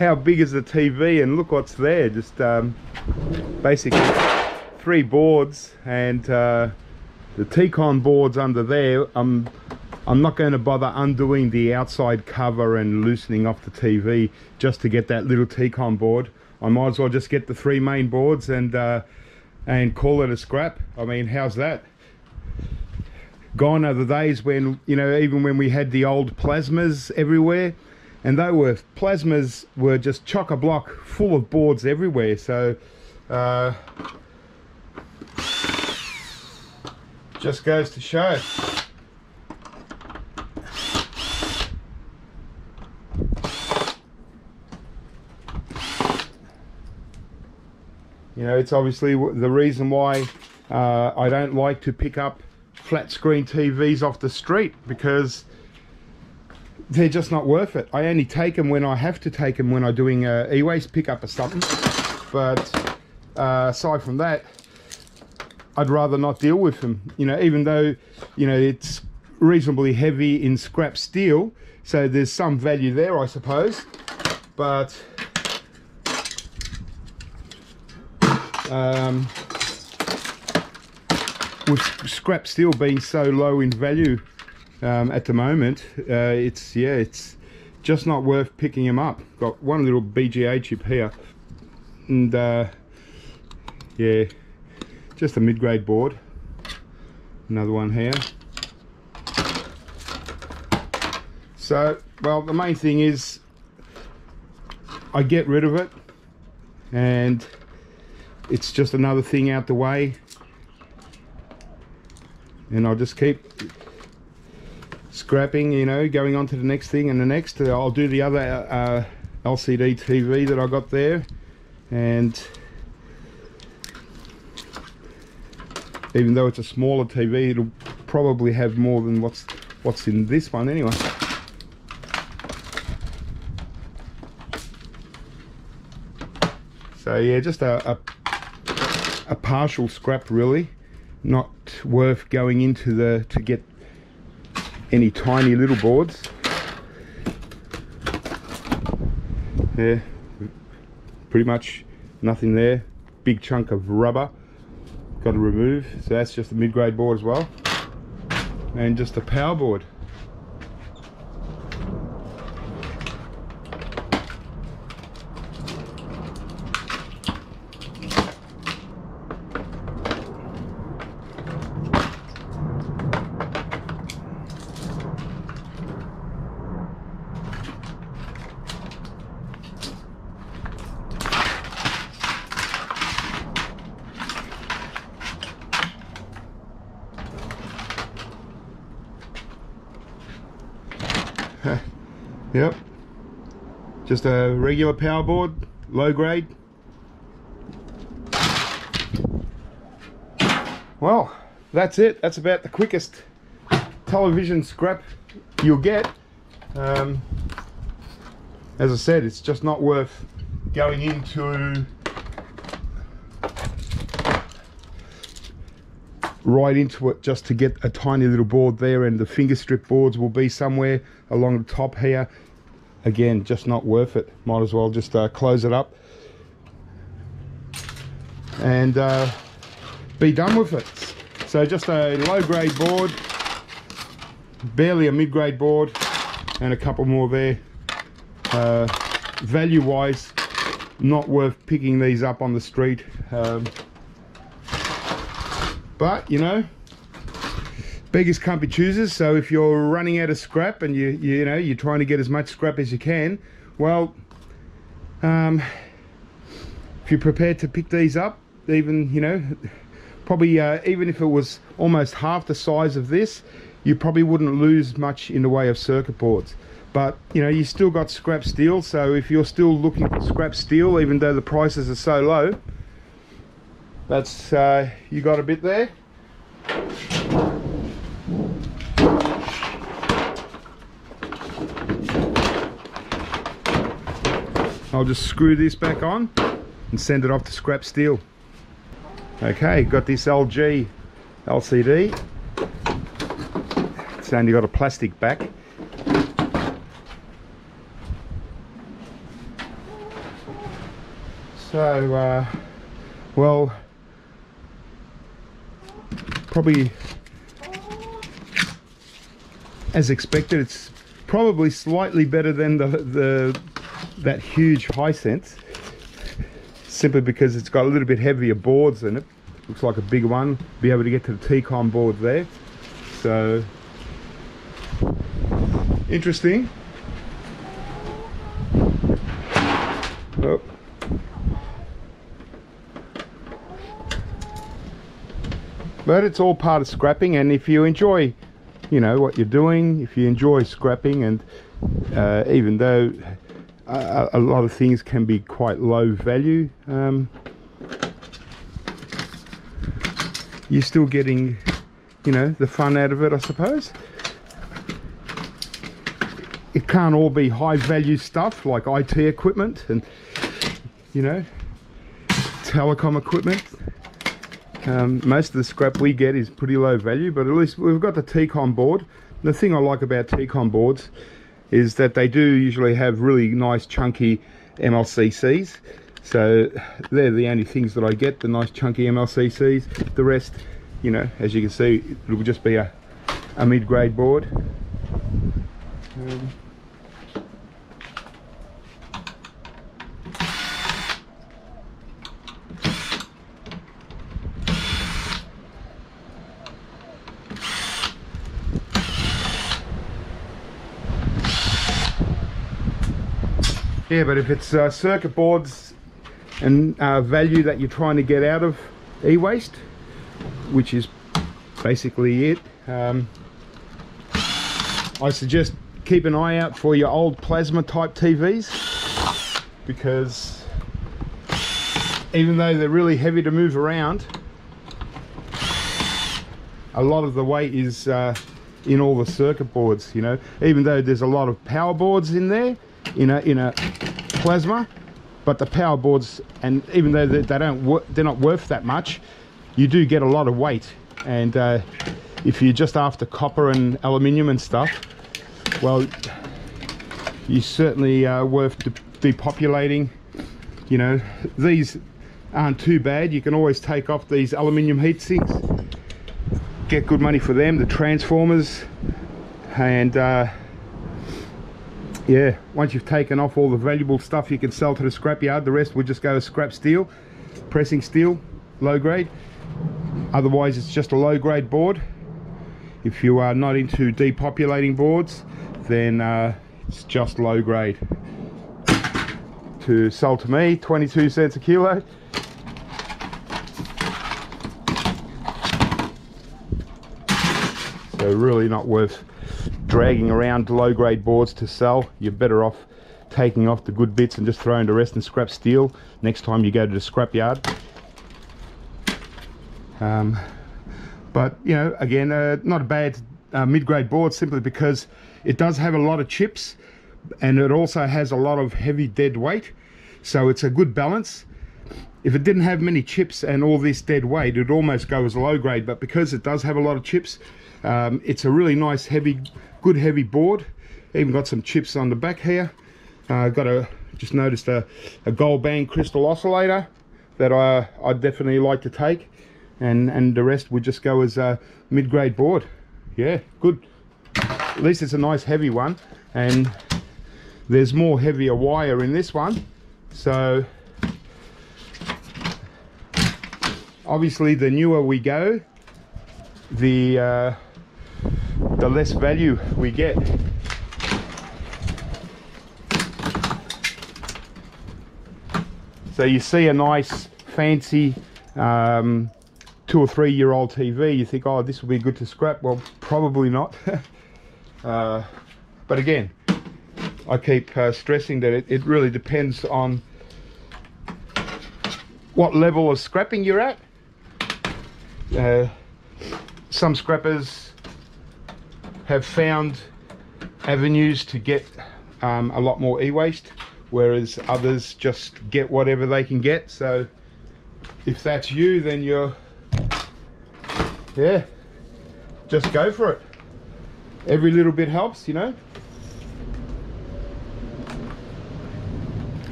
How big is the TV and look what's there. Just um, basically three boards and uh, the T-Con boards under there. I'm, I'm not going to bother undoing the outside cover and loosening off the TV just to get that little T-Con board. I might as well just get the three main boards and uh, and call it a scrap. I mean, how's that? gone are the days when you know even when we had the old plasmas everywhere and they were plasmas were just chock a block full of boards everywhere so uh, just goes to show you know it's obviously the reason why uh, I don't like to pick up flat screen TVs off the street because they're just not worth it. I only take them when I have to take them when I'm doing a e-waste pickup or something. But uh, aside from that, I'd rather not deal with them. You know, even though, you know, it's reasonably heavy in scrap steel, so there's some value there, I suppose. But um, with scrap steel being so low in value um, at the moment, uh, it's yeah, it's just not worth picking them up. Got one little BGA chip here, and uh, yeah, just a mid-grade board. Another one here. So, well, the main thing is I get rid of it and it's just another thing out the way. And I'll just keep scrapping you know going on to the next thing and the next. I'll do the other uh, LCD TV that I got there. And even though it's a smaller TV it'll probably have more than what's what's in this one anyway. So yeah just a, a, a partial scrap really. Not worth going into the to get any tiny little boards. Yeah pretty much nothing there. Big chunk of rubber. Got to remove. So that's just a mid-grade board as well. And just a power board Yep. Just a regular power board, low grade. Well, that's it. That's about the quickest television scrap you'll get. Um, as I said, it's just not worth going into right into it just to get a tiny little board there and the finger strip boards will be somewhere along the top here again just not worth it. Might as well just uh, close it up. And uh, be done with it. So just a low grade board barely a mid-grade board and a couple more there. Uh, value wise not worth picking these up on the street. Um, but you know beggars can't be choosers so if you're running out of scrap and you you know you're trying to get as much scrap as you can well um, if you're prepared to pick these up even you know probably uh, even if it was almost half the size of this you probably wouldn't lose much in the way of circuit boards. But you know you still got scrap steel so if you're still looking for scrap steel even though the prices are so low that's uh, you got a bit there I'll just screw this back on and send it off to scrap steel. Okay, got this LG LCD. It's only got a plastic back. So, uh, well, probably as expected, it's probably slightly better than the, the that huge Hisense simply because it's got a little bit heavier boards in it. Looks like a big one. Be able to get to the TCON board there. So interesting. Oh. but it's all part of scrapping and if you enjoy you know what you're doing if you enjoy scrapping and uh, even though a, a, lot of things can be quite low value um, you're still getting you know the fun out of it I suppose it can't all be high value stuff like IT equipment and you know telecom equipment Um, most of the scrap we get is pretty low value, but at least we've got the T-Con board. The thing I like about T-Con boards is that they do usually have really nice chunky MLCCs. So they're the only things that I get, the nice chunky MLCCs. The rest, you know, as you can see, it will just be a, a mid-grade board. Um, Yeah, but if it's uh, circuit boards and uh, value that you're trying to get out of e-waste, which is basically it, um, I suggest keep an eye out for your old plasma type TVs because even though they're really heavy to move around, a lot of the weight is uh, in all the circuit boards, you know, even though there's a lot of power boards in there, in a in a plasma but the power boards and even though they, they don't they're not worth that much you do get a lot of weight. And uh, if you're just after copper and aluminium and stuff well you certainly are worth de depopulating. You know these aren't too bad. You can always take off these aluminium heat sinks get good money for them the transformers and uh, yeah once you've taken off all the valuable stuff you can sell to the scrapyard. The rest would just go to scrap steel pressing steel low grade. Otherwise it's just a low grade board. If you are not into depopulating boards then uh, it's just low grade. To sell to me 22 cents a kilo. So really not worth dragging around low-grade boards to sell you're better off taking off the good bits and just throwing the rest in scrap steel next time you go to the scrap yard um, but you know again uh, not a bad uh, mid-grade board simply because it does have a lot of chips and it also has a lot of heavy dead weight. So it's a good balance. If it didn't have many chips and all this dead weight it'd almost go as low grade but because it does have a lot of chips um, it's a really nice heavy good heavy board. Even got some chips on the back here. I uh, got a just noticed a, a gold band crystal oscillator that I I definitely like to take. And and the rest would just go as a mid-grade board. Yeah good. At least it's a nice heavy one. And there's more heavier wire in this one. So obviously the newer we go the uh, the less value we get. So you see a nice fancy um, two or three year old TV, you think, oh, this will be good to scrap. Well, probably not. uh, but again, I keep uh, stressing that it, it really depends on what level of scrapping you're at. Uh, some scrappers have found avenues to get um, a lot more e-waste whereas others just get whatever they can get. So if that's you then you're yeah just go for it. Every little bit helps you know?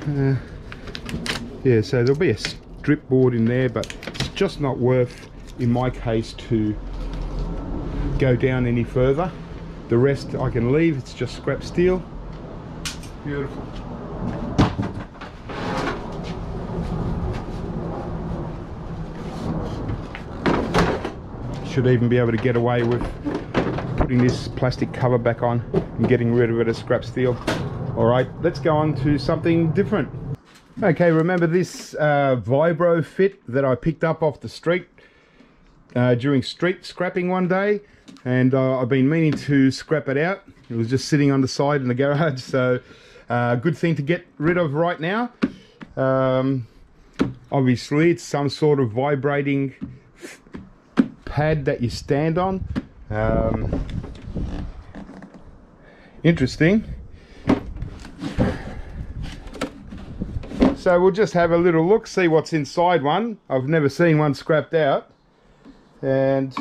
Uh, yeah so there'll be a strip board in there but it's just not worth in my case to go down any further the rest I can leave, it's just scrap steel. Beautiful. Should even be able to get away with putting this plastic cover back on and getting rid of it as scrap steel. All right, let's go on to something different. Okay, remember this uh, Vibro fit that I picked up off the street uh, during street scrapping one day? And uh, I've been meaning to scrap it out. It was just sitting on the side in the garage, so uh, good thing to get rid of right now. Um, obviously, it's some sort of vibrating pad that you stand on. Um, interesting. So we'll just have a little look, see what's inside one. I've never seen one scrapped out. and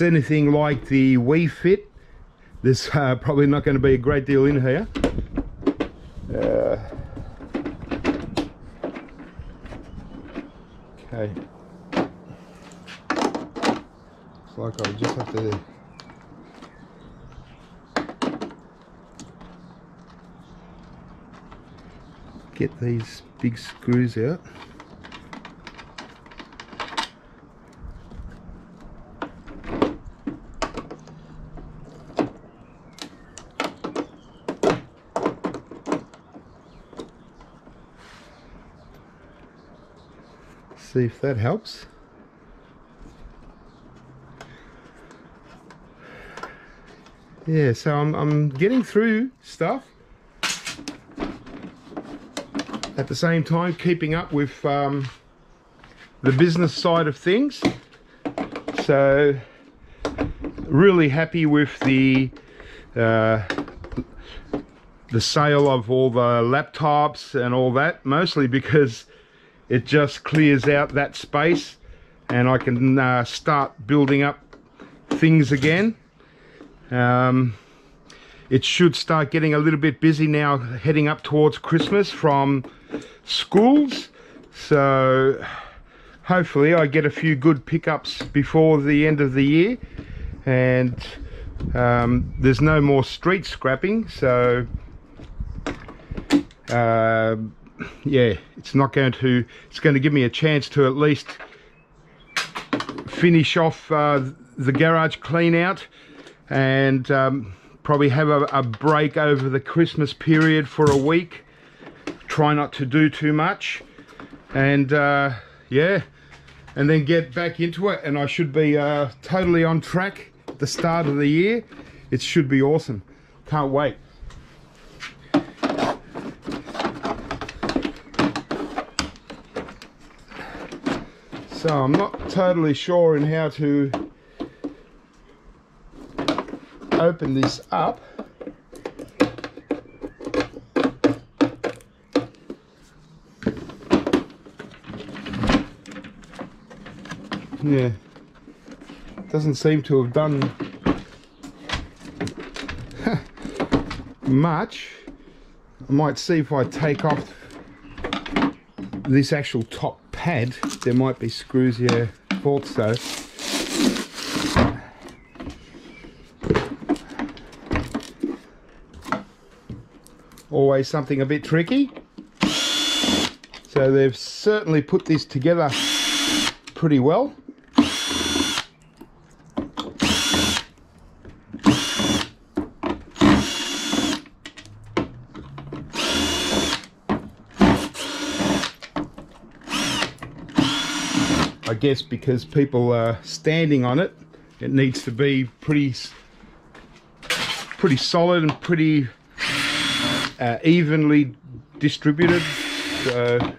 it's anything like the Wii Fit, there's uh, probably not going to be a great deal in here. Uh, okay. Looks like I'll just have to get these big screws out. See if that helps. Yeah, so I'm, I'm getting through stuff at the same time keeping up with um, the business side of things. So really happy with the uh, the sale of all the laptops and all that, mostly because it just clears out that space and I can uh, start building up things again. Um, it should start getting a little bit busy now heading up towards Christmas from schools. So hopefully I get a few good pickups before the end of the year and um, there's no more street scrapping so uh, yeah, it's not going to, it's going to give me a chance to at least finish off uh, the garage clean out and um, probably have a, a, break over the Christmas period for a week. Try not to do too much and uh, yeah, and then get back into it and I should be uh, totally on track at the start of the year. It should be awesome. Can't wait. So I'm not totally sure in how to open this up. Yeah, doesn't seem to have done much. I might see if I take off this actual top pad there might be screws here thought so always something a bit tricky. So they've certainly put this together pretty well guess because people are standing on it, it needs to be pretty, pretty solid and pretty uh, evenly distributed. So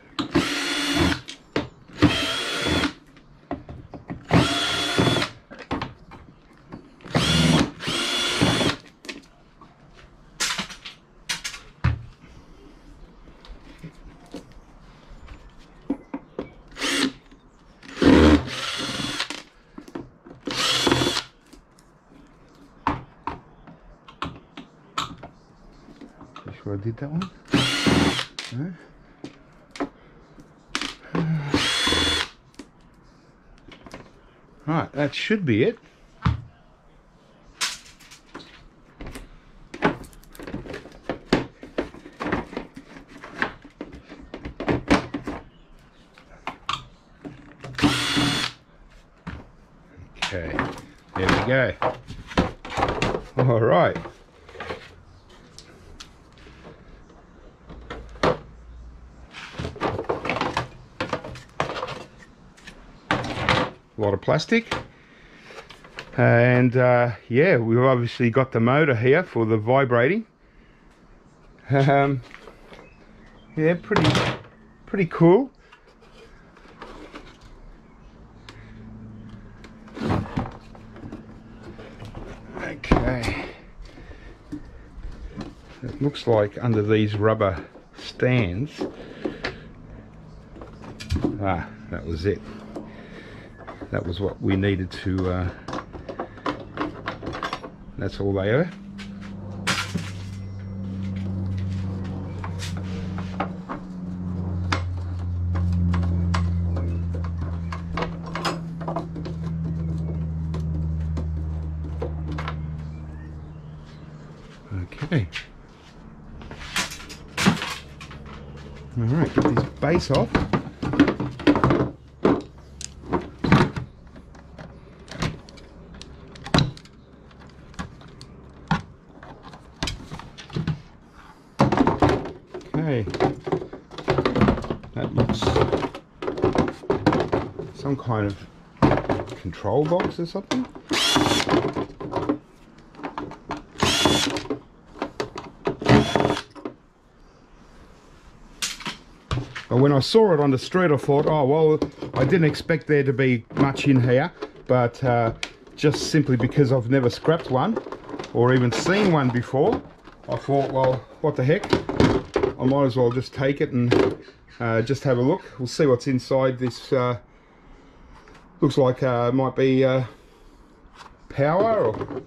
sure I did that one. Right, that should be it. Okay, there we go. All right. a lot of plastic and uh, yeah we've obviously got the motor here for the vibrating Um, yeah, pretty, pretty cool. Okay. It looks like under these rubber stands. Ah, that was it. That was what we needed to. Uh, that's all they are. Okay. Alright, get this base off. Okay. That looks some kind of control or something. But when I saw it on the street, I thought, oh, well, I didn't expect there to be much in here, but uh, just simply because I've never scrapped one or even seen one before, I thought, well, what the heck? I might as well just take it and uh, just have a look. We'll see what's inside this. Uh, looks like uh, might be uh, power or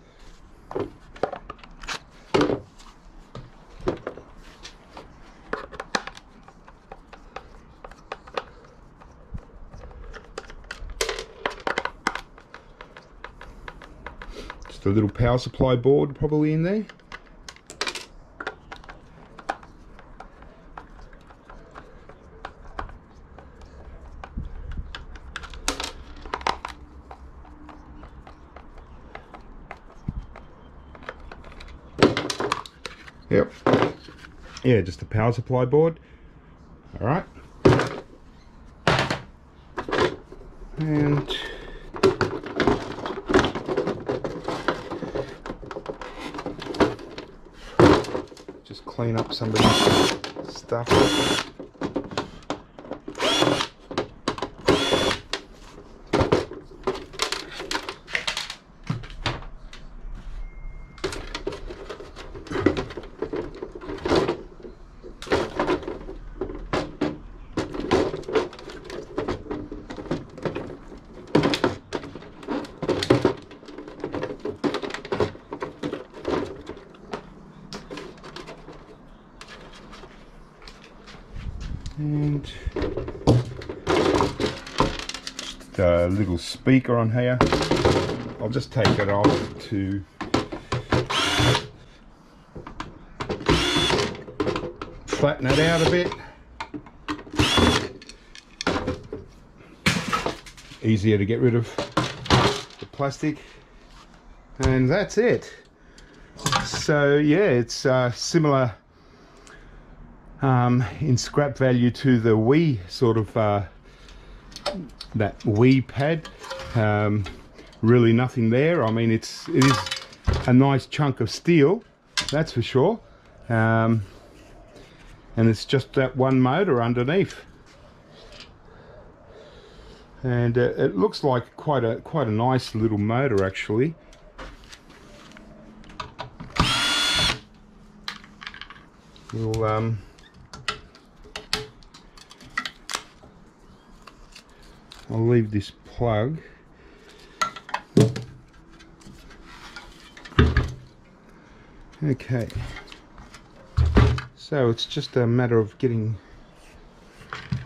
just a little power supply board probably in there. Yep. Yeah, just a power supply board. All right. And just clean up some of this stuff. and just a little speaker on here. I'll just take it off to flatten it out a bit. Easier to get rid of the plastic. And that's it. So yeah it's uh, similar um, in scrap value to the Wii sort of uh, that Wii pad. Um, really nothing there. I mean, it's it is a nice chunk of steel, that's for sure. Um, and it's just that one motor underneath. And uh, it looks like quite a quite a nice little motor actually. We'll um, I'll leave this plug okay. So it's just a matter of getting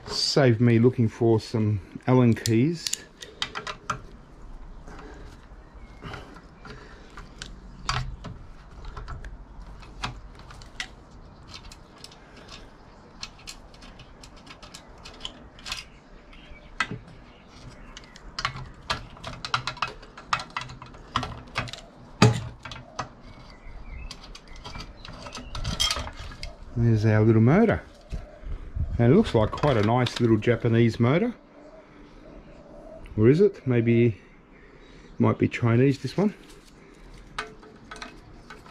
save me looking for some Allen keys There's our little motor. And it looks like quite a nice little Japanese motor. Or is it? Maybe might be Chinese this one.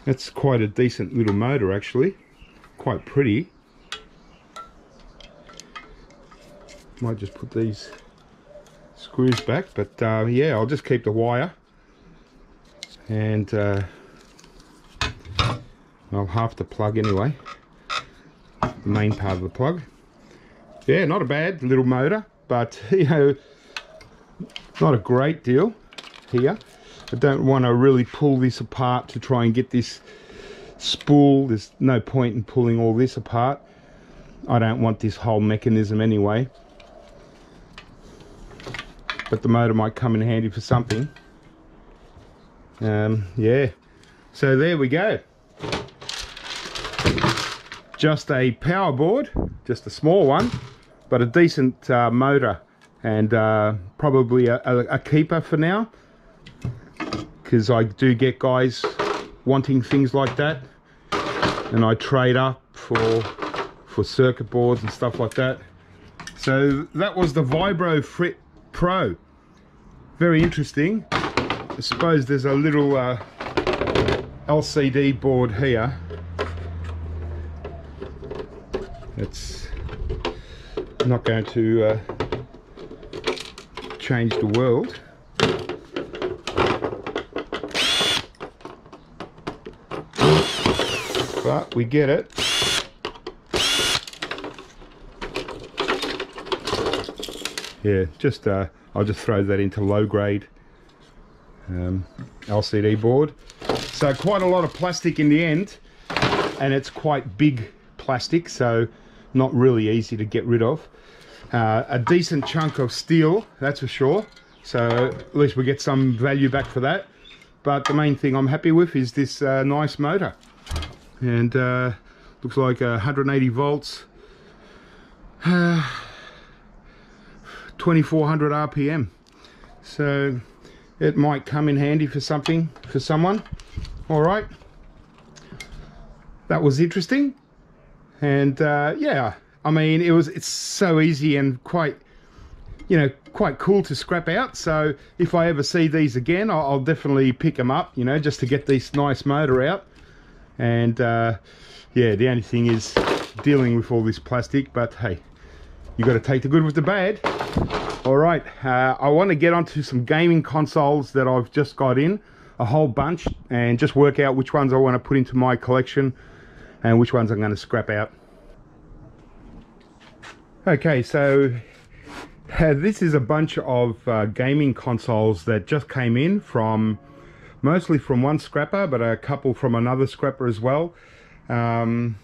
That's quite a decent little motor actually. quite pretty. Might just put these screws back, but uh, yeah, I'll just keep the wire and uh, well, half the plug anyway, the main part of the plug. Yeah, not a bad little motor, but you know, not a great deal here. I don't want to really pull this apart to try and get this spool. There's no point in pulling all this apart. I don't want this whole mechanism anyway but the motor might come in handy for something um, yeah so there we go just a power board just a small one but a decent uh, motor and uh, probably a, a, a, keeper for now because I do get guys wanting things like that and I trade up for for circuit boards and stuff like that so that was the Vibro Fit Pro. Very interesting. I suppose there's a little uh, LCD board here. It's not going to uh, change the world. But we get it. yeah just uh, I'll just throw that into low grade um, LCD board so quite a lot of plastic in the end and it's quite big plastic so not really easy to get rid of uh, a decent chunk of steel that's for sure so at least we get some value back for that but the main thing I'm happy with is this uh, nice motor and uh, looks like 180 volts 2400 RPM. So it might come in handy for something, for someone. All right. That was interesting. And uh, yeah, I mean, it was, it's so easy and quite, you know, quite cool to scrap out. So if I ever see these again, I'll, I'll definitely pick them up, you know, just to get this nice motor out. And uh, yeah, the only thing is dealing with all this plastic, but hey, you got to take the good with the bad all right uh, i want to get onto some gaming consoles that i've just got in a whole bunch and just work out which ones i want to put into my collection and which ones i'm going to scrap out. Okay so uh, this is a bunch of uh, gaming consoles that just came in from mostly from one scrapper but a couple from another scrapper as well. Um,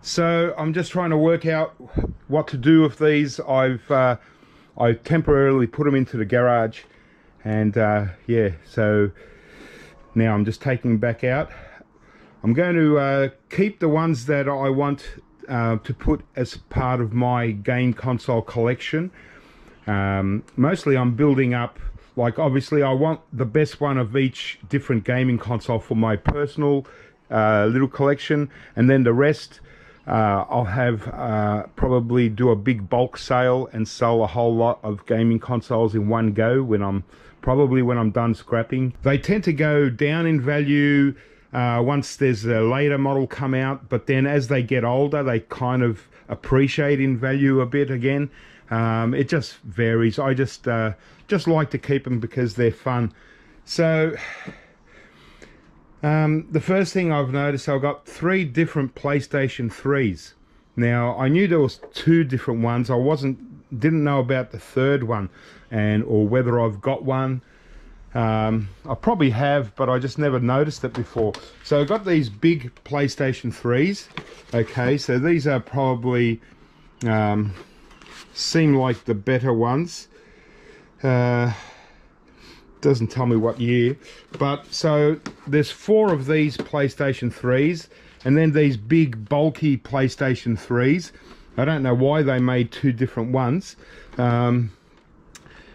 so I'm just trying to work out what to do with these. I've uh, I temporarily put them into the garage and uh, yeah so now I'm just taking them back out I'm going to uh, keep the ones that I want uh, to put as part of my game console collection um, mostly I'm building up like obviously I want the best one of each different gaming console for my personal uh, little collection and then the rest uh, I'll have uh, probably do a big bulk sale and sell a whole lot of gaming consoles in one go when I'm probably when I'm done scrapping. They tend to go down in value uh, once there's a later model come out, but then as they get older, they kind of appreciate in value a bit again. Um, it just varies. I just uh, just like to keep them because they're fun. So um, the first thing I've noticed, I've got three different PlayStation 3s. Now, I knew there was two different ones. I wasn't, didn't know about the third one and or whether I've got one. Um, I probably have, but I just never noticed it before. So I've got these big PlayStation 3s. Okay, so these are probably, um, seem like the better ones. Uh, doesn't tell me what year but so there's four of these PlayStation 3s and then these big bulky PlayStation 3s I don't know why they made two different ones um,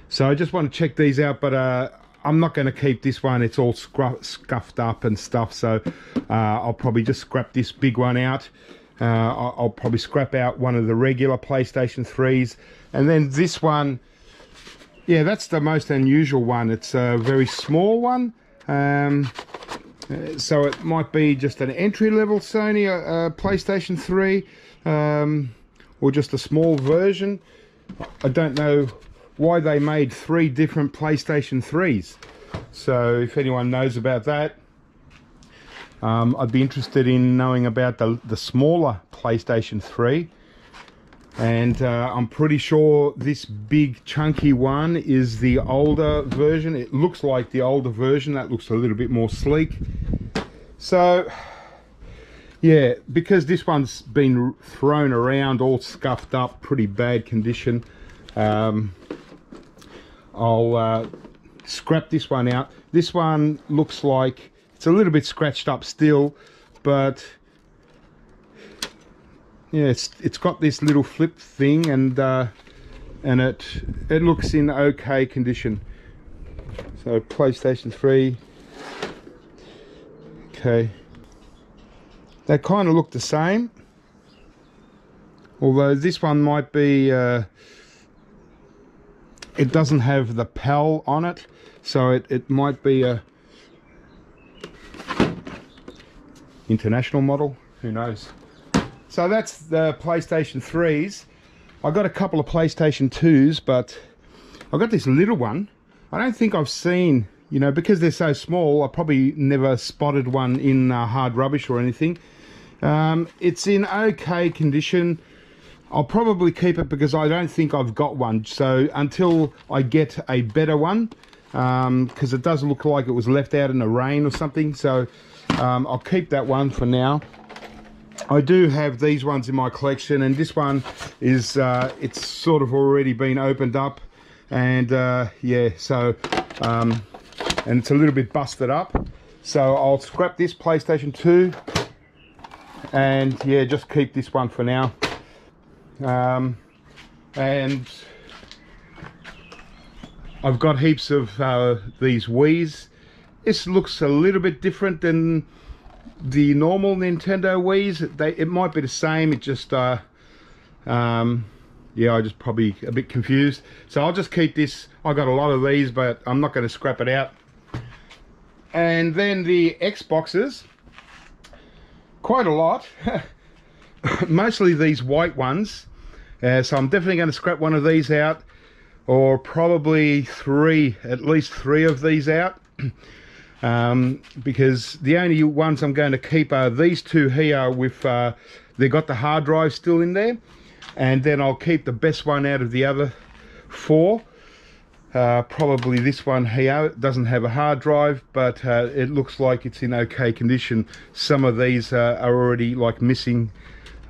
so I just want to check these out but uh, I'm not going to keep this one it's all scuffed up and stuff so uh, I'll probably just scrap this big one out uh, I'll, probably scrap out one of the regular PlayStation 3s and then this one yeah, that's the most unusual one. It's a very small one. Um, so it might be just an entry-level Sony uh, uh, PlayStation 3 um, or just a small version. I don't know why they made three different PlayStation 3s. So if anyone knows about that, um, I'd be interested in knowing about the, the smaller PlayStation 3 and uh, I'm pretty sure this big chunky one is the older version. It looks like the older version. That looks a little bit more sleek. So yeah because this one's been thrown around all scuffed up pretty bad condition um, I'll uh, scrap this one out. This one looks like it's a little bit scratched up still but yeah it's it's got this little flip thing and uh, and it it looks in okay condition. So PlayStation 3 okay. They kind of look the same although this one might be uh, it doesn't have the PAL on it so it, it might be a international model who knows so that's the PlayStation 3s. I got a couple of PlayStation 2s, but I got this little one. I don't think I've seen, you know, because they're so small, I probably never spotted one in uh, hard rubbish or anything. Um, it's in okay condition. I'll probably keep it because I don't think I've got one. So until I get a better one, because um, it does look like it was left out in the rain or something. So um, I'll keep that one for now. I do have these ones in my collection and this one is uh, it's sort of already been opened up and uh, yeah so um, and it's a little bit busted up so I'll scrap this PlayStation 2 and yeah just keep this one for now um, and I've got heaps of uh, these Wii's this looks a little bit different than the normal Nintendo Wii's, they, it might be the same, it just, uh, um, yeah, I just probably a bit confused. So I'll just keep this, I got a lot of these, but I'm not going to scrap it out. And then the Xboxes, quite a lot, mostly these white ones. Uh, so I'm definitely going to scrap one of these out, or probably three, at least three of these out. um, because the only ones I'm going to keep are these two here with uh, they got the hard drive still in there and then I'll keep the best one out of the other four uh, probably this one here it doesn't have a hard drive but uh, it looks like it's in okay condition some of these uh, are already like missing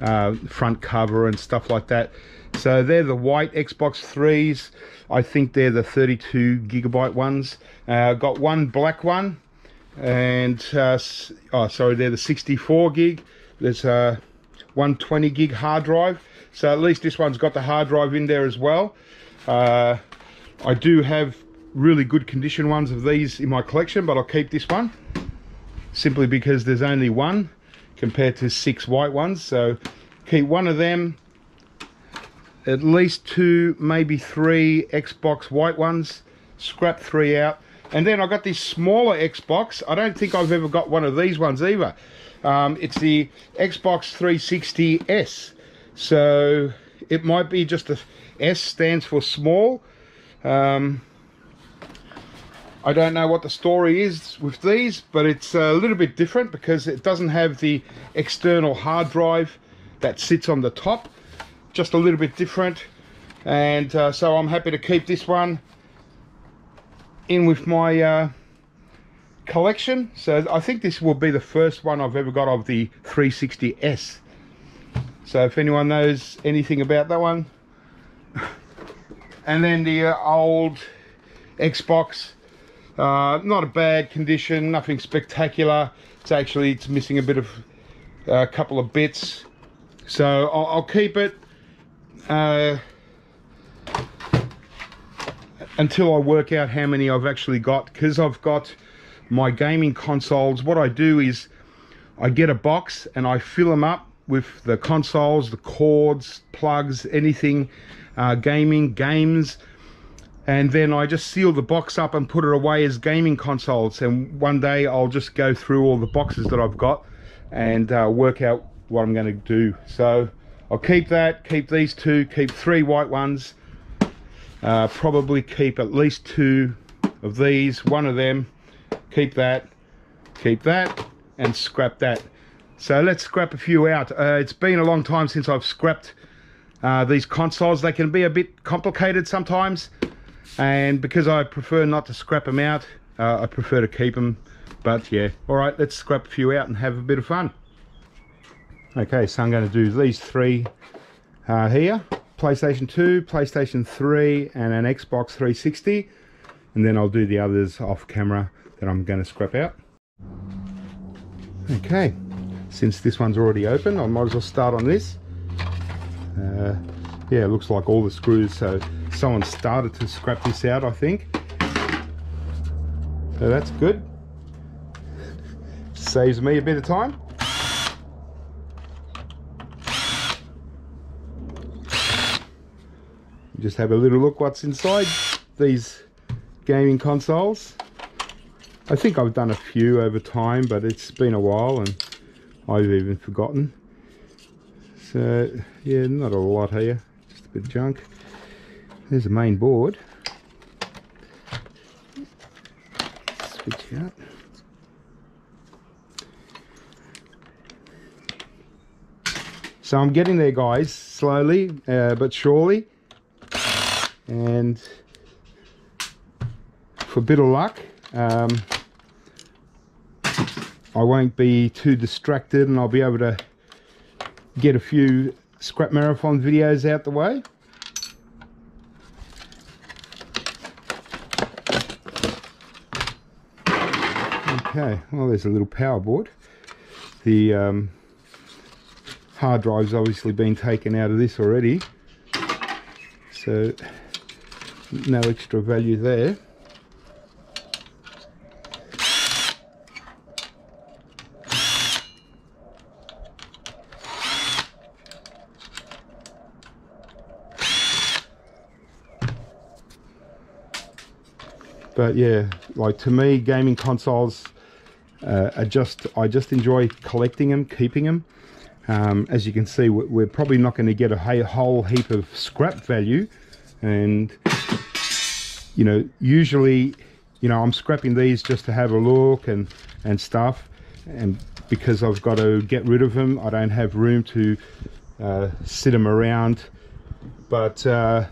uh, front cover and stuff like that so they're the white Xbox 3s. I think they're the 32 gigabyte ones. Uh, got one black one and uh, oh sorry they're the 64 gig. There's a 120 gig hard drive. So at least this one's got the hard drive in there as well. Uh, I do have really good condition ones of these in my collection but I'll keep this one simply because there's only one compared to six white ones so keep one of them at least two, maybe three Xbox white ones. Scrap three out. And then I got this smaller Xbox. I don't think I've ever got one of these ones either. Um, it's the Xbox 360S. So it might be just a S stands for small. Um, I don't know what the story is with these, but it's a little bit different because it doesn't have the external hard drive that sits on the top. Just a little bit different. And uh, so I'm happy to keep this one in with my uh, collection. So I think this will be the first one I've ever got of the 360S so if anyone knows anything about that one. And then the uh, old Xbox uh, not a bad condition nothing spectacular. It's actually it's missing a bit of uh, a couple of bits. So I'll, I'll keep it uh, until I work out how many I've actually got because I've got my gaming consoles. What I do is I get a box and I fill them up with the consoles the cords plugs anything uh, gaming games and then I just seal the box up and put it away as gaming consoles. And one day I'll just go through all the boxes that I've got and uh, work out what I'm going to do. So I'll keep that keep these two keep three white ones. Uh, probably keep at least two of these one of them. Keep that keep that and scrap that. So let's scrap a few out. Uh, it's been a long time since I've scrapped uh, these consoles. They can be a bit complicated sometimes and because I prefer not to scrap them out uh, I prefer to keep them but yeah all right let's scrap a few out and have a bit of fun. Okay so I'm going to do these three uh, here. PlayStation 2 PlayStation 3 and an Xbox 360 and then I'll do the others off camera that I'm going to scrap out. Okay since this one's already open I might as well start on this. Uh, yeah looks like all the screws so someone started to scrap this out I think. So that's good. Saves me a bit of time. Just have a little look what's inside these gaming consoles. I think I've done a few over time but it's been a while and I've even forgotten. So yeah not a lot here. Just a bit of junk there's the main board. Switch out. So I'm getting there guys slowly uh, but surely. And for a bit of luck um, I won't be too distracted and I'll be able to get a few scrap marathon videos out the way okay well there's a little power board. The um, hard drive's obviously been taken out of this already. So no extra value there. But yeah like to me gaming consoles uh, are just I just enjoy collecting them keeping them um, as you can see we're probably not going to get a whole heap of scrap value. And you know usually you know I'm scrapping these just to have a look and and stuff. And because I've got to get rid of them I don't have room to uh, sit them around. But uh,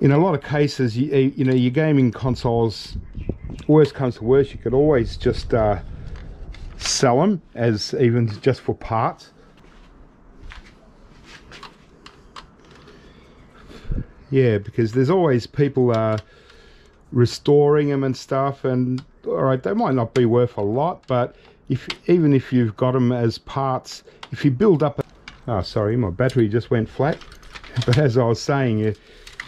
in a lot of cases you, you know your gaming consoles worst comes to worst you could always just uh, sell them as even just for parts. Yeah because there's always people uh, restoring them and stuff and all right they might not be worth a lot but if even if you've got them as parts if you build up a, oh sorry my battery just went flat. But as I was saying yeah,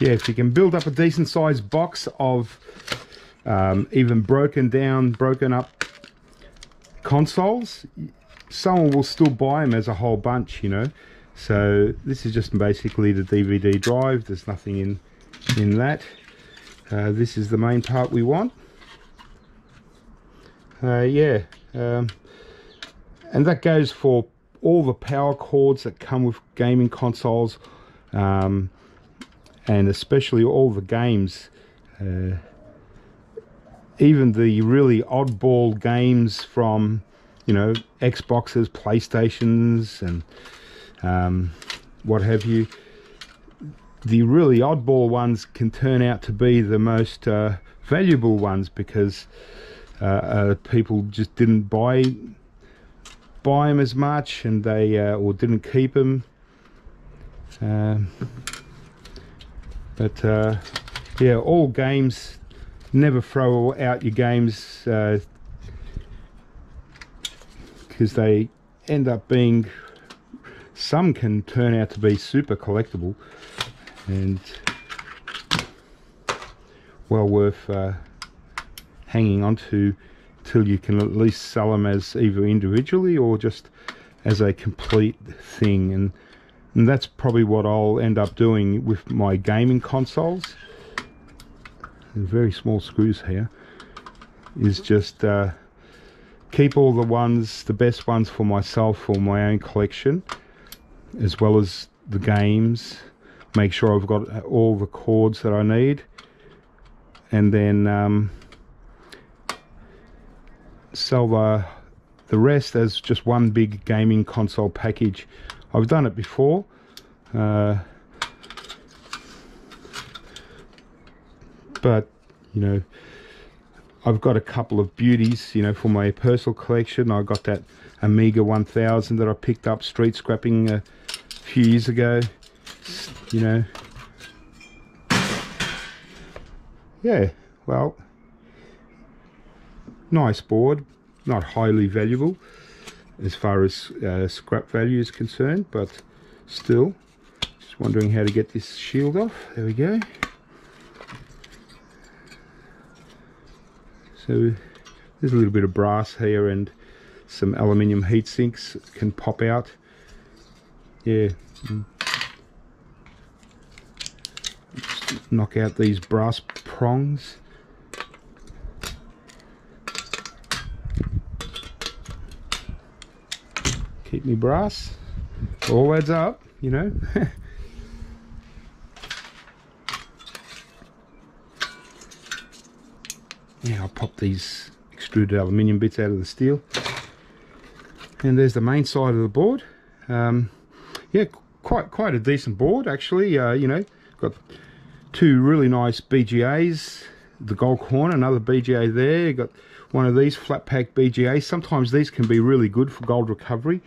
yeah if you can build up a decent sized box of um, even broken down broken up consoles someone will still buy them as a whole bunch you know? So this is just basically the DVD drive. There's nothing in in that. Uh, this is the main part we want. Uh, yeah um, and that goes for all the power cords that come with gaming consoles um, and especially all the games uh, even the really oddball games from you know Xboxes Playstations and um, what have you. The really oddball ones can turn out to be the most uh, valuable ones because uh, uh, people just didn't buy buy them as much and they uh, or didn't keep them. Um, but uh, yeah, all games never throw out your games because uh, they end up being some can turn out to be super collectible and well worth uh, hanging on to till you can at least sell them as either individually or just as a complete thing. And, and that's probably what I'll end up doing with my gaming consoles very small screws here is just uh, keep all the ones the best ones for myself for my own collection as well as the games. Make sure I've got all the cords that I need. And then um, sell the the rest as just one big gaming console package. I've done it before uh, but you know I've got a couple of beauties you know for my personal collection. I got that Amiga 1000 that I picked up street scrapping a few years ago you know. Yeah well nice board not highly valuable as far as uh, scrap value is concerned but still just wondering how to get this shield off. There we go so there's a little bit of brass here and some aluminium heat sinks can pop out. Yeah. Just knock out these brass prongs. Keep me brass. All adds up you know yeah I'll pop these extruded aluminium bits out of the steel. And there's the main side of the board. Um, yeah quite quite a decent board actually. Uh, you know got two really nice BGAs the gold corner another BGA there. Got one of these flat pack BGAs sometimes these can be really good for gold recovery.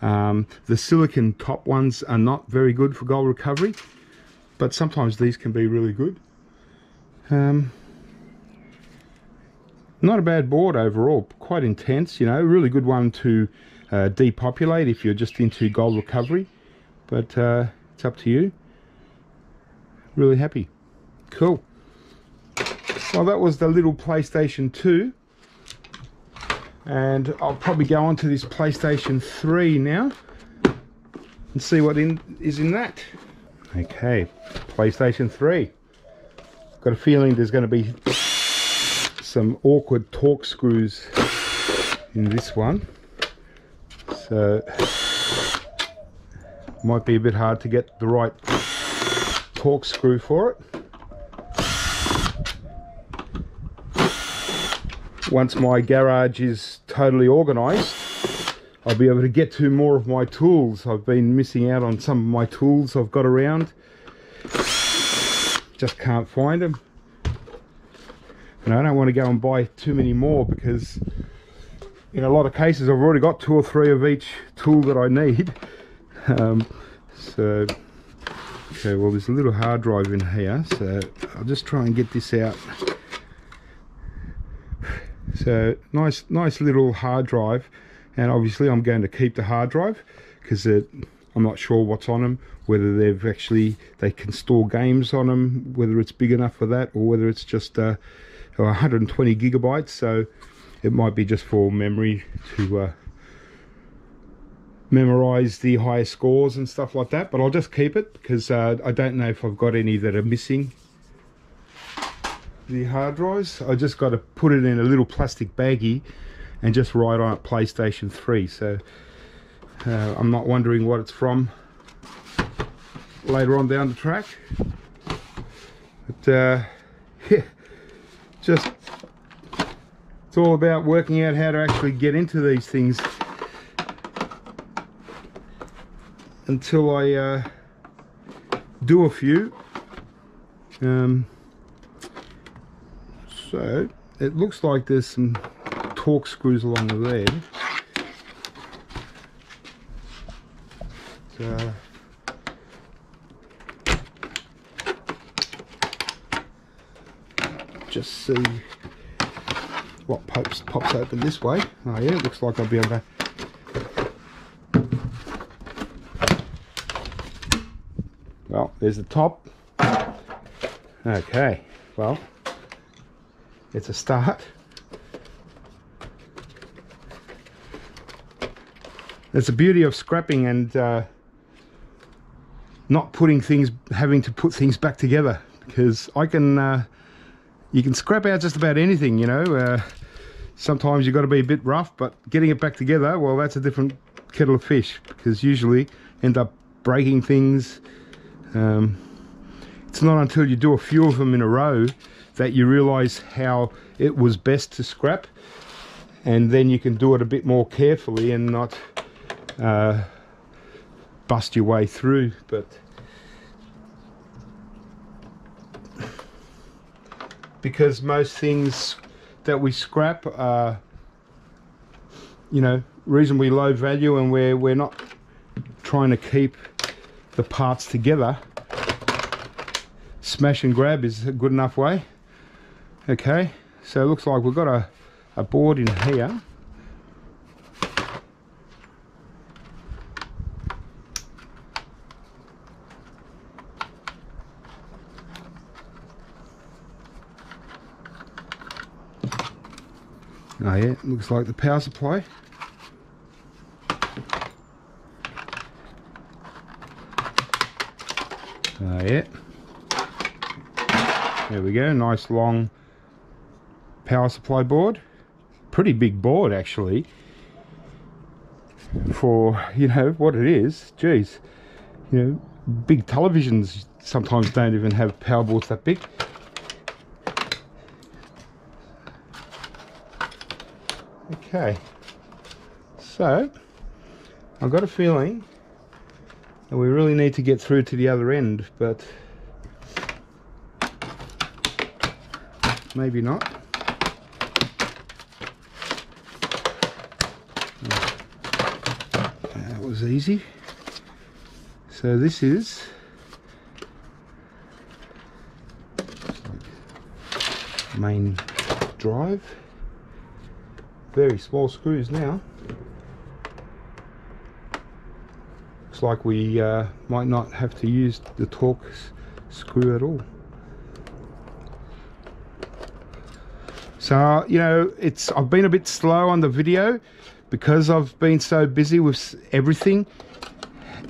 Um, the silicon top ones are not very good for gold recovery but sometimes these can be really good. Um, not a bad board overall quite intense you know really good one to uh, depopulate if you're just into gold recovery but uh, it's up to you. Really happy. Cool. Well that was the little PlayStation 2 and I'll probably go on to this PlayStation 3 now and see what in is in that. Okay PlayStation 3 got a feeling there's going to be some awkward Torx screws in this one. So might be a bit hard to get the right Torx screw for it. Once my garage is totally organized I'll be able to get to more of my tools. I've been missing out on some of my tools I've got around. Just can't find them I don't want to go and buy too many more because in a lot of cases I've already got two or three of each tool that I need. Um, so okay well there's a little hard drive in here. So I'll just try and get this out. So nice nice little hard drive. And obviously I'm going to keep the hard drive because I'm not sure what's on them whether they've actually they can store games on them whether it's big enough for that or whether it's just uh, 120 gigabytes so it might be just for memory to uh, memorize the higher scores and stuff like that but I'll just keep it because uh, I don't know if I've got any that are missing the hard drives. I just got to put it in a little plastic baggie and just write on it PlayStation 3 so uh, I'm not wondering what it's from later on down the track. But uh, yeah just it's all about working out how to actually get into these things until I uh, do a few. Um, so it looks like there's some Torx screws along there so, just see what pops pops open this way. Oh yeah, it looks like I'll be able to Well, there's the top. Okay, well, it's a start. That's the beauty of scrapping and uh, not putting things, having to put things back together because I can uh, you can scrap out just about anything, you know. Uh, sometimes you've got to be a bit rough, but getting it back together, well, that's a different kettle of fish because usually end up breaking things. Um, it's not until you do a few of them in a row that you realize how it was best to scrap and then you can do it a bit more carefully and not uh, bust your way through but because most things that we scrap are you know reasonably low value and we're we're not trying to keep the parts together. Smash and grab is a good enough way. Okay so it looks like we've got a, a board in here Oh yeah, looks like the power supply. Oh yeah. There we go, nice long power supply board. Pretty big board actually. For, you know, what it is. Geez. You know, big televisions sometimes don't even have power boards that big. Okay, so I've got a feeling that we really need to get through to the other end, but maybe not. That was easy. So this is main drive very small screws now. Looks like we uh, might not have to use the Torx screw at all. So, you know, it's I've been a bit slow on the video because I've been so busy with everything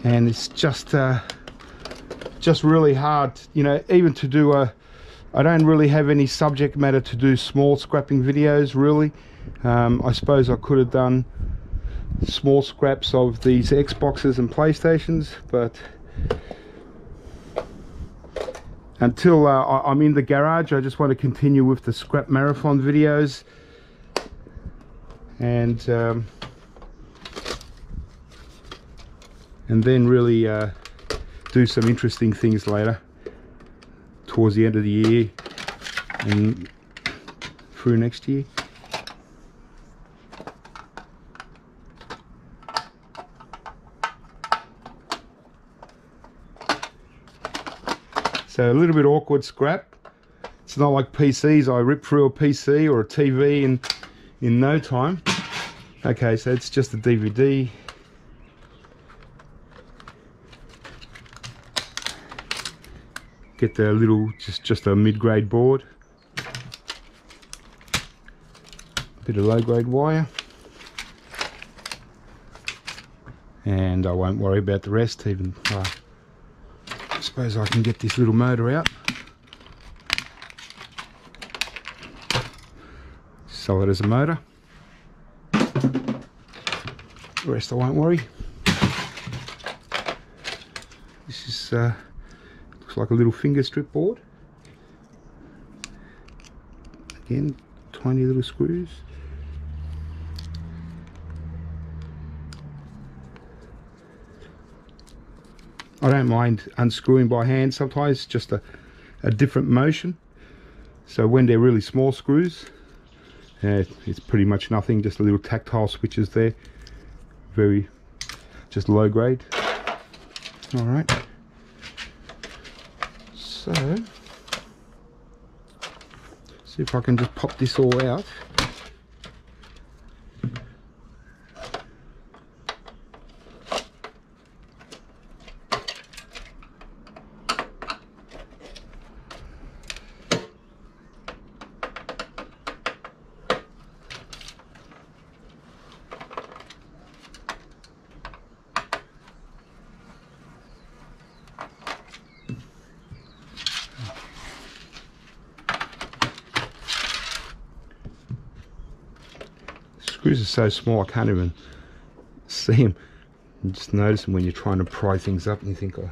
and it's just uh, just really hard, you know, even to do a I don't really have any subject matter to do small scrapping videos really um, I suppose I could have done small scraps of these Xboxes and Playstations but until uh, I'm in the garage I just want to continue with the scrap marathon videos. And um, and then really uh, do some interesting things later towards the end of the year and through next year a little bit awkward scrap. It's not like PCs, I rip through a PC or a TV in, in no time. Okay, so it's just a DVD. Get the little, just, just a mid-grade board. a Bit of low-grade wire. And I won't worry about the rest even. Uh, suppose I can get this little motor out. Sell it as a motor. The rest I won't worry. This is uh, looks like a little finger strip board. Again, tiny little screws. I don't mind unscrewing by hand sometimes just a, a different motion. So when they're really small screws uh, it's pretty much nothing just a little tactile switches there. Very just low grade. All right. So see if I can just pop this all out so small I can't even see them. You just notice them when you're trying to pry things up and you think, oh.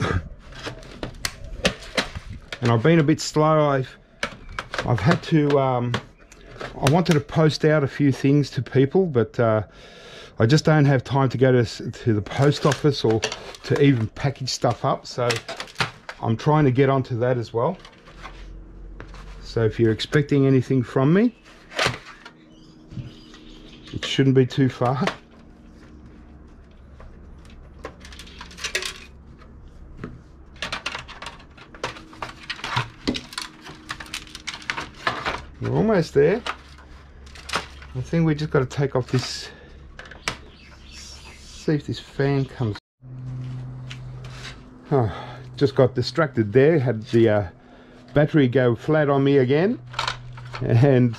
and I've been a bit slow. I've I've had to um, I wanted to post out a few things to people, but uh, I just don't have time to go to, to the post office or to even package stuff up. So I'm trying to get onto that as well. So if you're expecting anything from me, it shouldn't be too far. We're almost there. I think we just got to take off this see if this fan comes oh, just got distracted there had the uh, battery go flat on me again and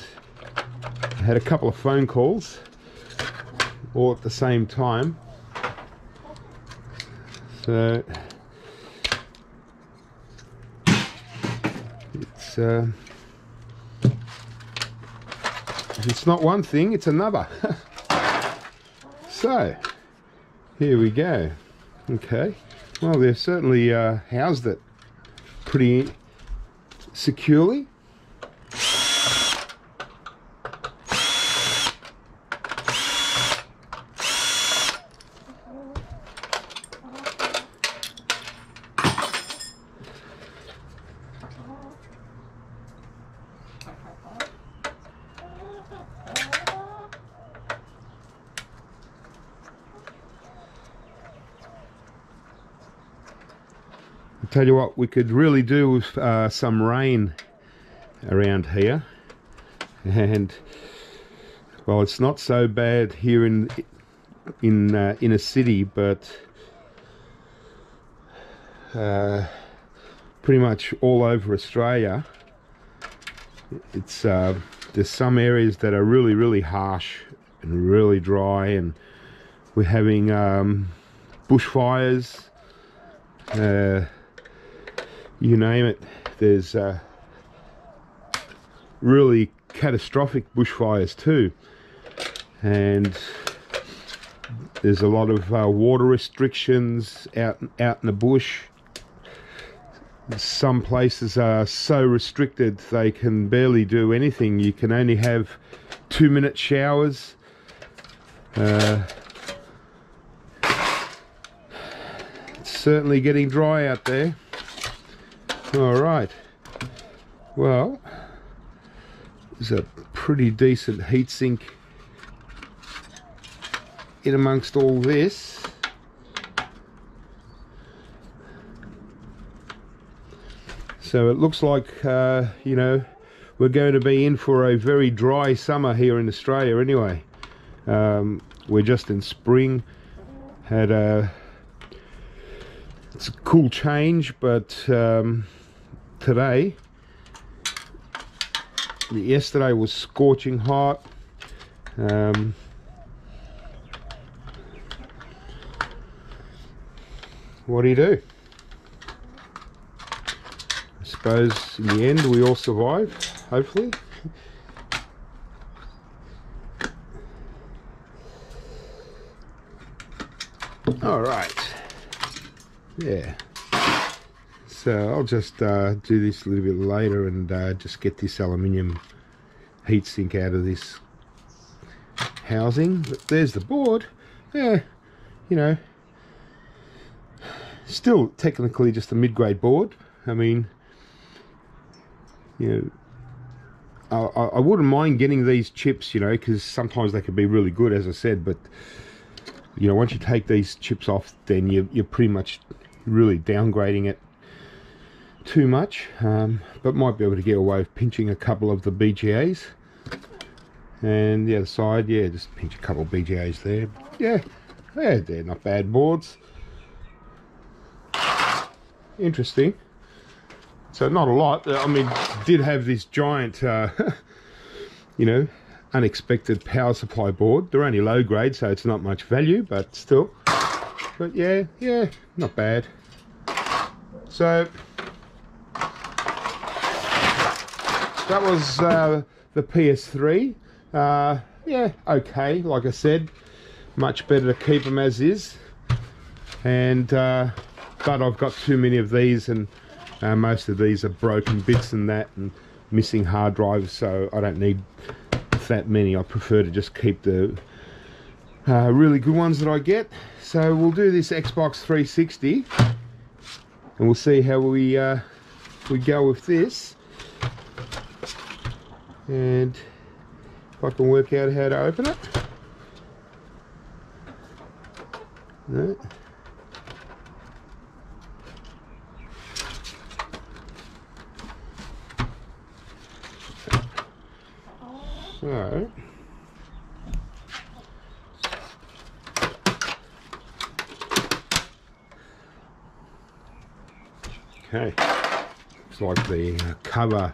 had a couple of phone calls all at the same time. So it's uh, it's not one thing it's another. So here we go okay. Well they've certainly uh, housed it pretty securely tell you what we could really do with uh, some rain around here. And well it's not so bad here in in uh, in a city but uh, pretty much all over Australia it's uh, there's some areas that are really really harsh and really dry and we're having um, bushfires uh, you name it there's uh, really catastrophic bushfires too. And there's a lot of uh, water restrictions out out in the bush. Some places are so restricted they can barely do anything. You can only have two minute showers. Uh, it's certainly getting dry out there all right. Well, there's a pretty decent heatsink in amongst all this. So it looks like, uh, you know, we're going to be in for a very dry summer here in Australia anyway. Um, we're just in spring, had a, it's a cool change, but um, today. Yesterday was scorching hot. Um, what do you do? I suppose in the end we all survive, hopefully. All right. Yeah so I'll just uh, do this a little bit later and uh, just get this aluminium heatsink out of this housing. But there's the board. Yeah you know still technically just a mid-grade board. I mean you know I, I wouldn't mind getting these chips you know because sometimes they can be really good as I said but you know once you take these chips off then you, you're pretty much really downgrading it too much, um, but might be able to get away with pinching a couple of the BGAs. And the other side, yeah, just pinch a couple of BGAs there. Yeah, yeah, they're not bad boards. Interesting. So not a lot. I mean, did have this giant, uh, you know, unexpected power supply board. They're only low grade, so it's not much value, but still. But yeah, yeah, not bad. So that was uh, the PS3. Uh, yeah, okay, like I said, much better to keep them as is. And uh, but I've got too many of these, and uh, most of these are broken bits and that, and missing hard drives, so I don't need that many. I prefer to just keep the uh, really good ones that I get. So we'll do this Xbox 360, and we'll see how we uh, we go with this. And if I can work out how to open it. No. So, okay, looks like the uh, cover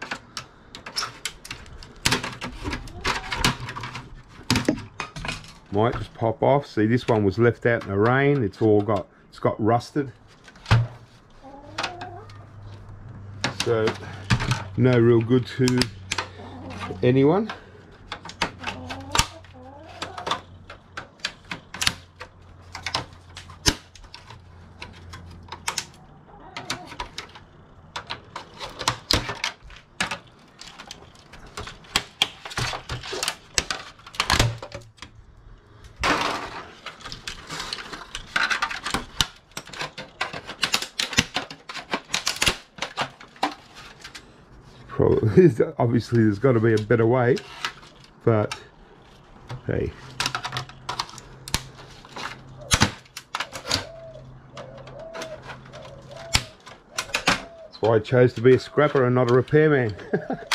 might just pop off. See, this one was left out in the rain. It's all got, it's got rusted. So, no real good to anyone. Probably, obviously there's got to be a better way, but hey. That's why I chose to be a scrapper and not a repairman.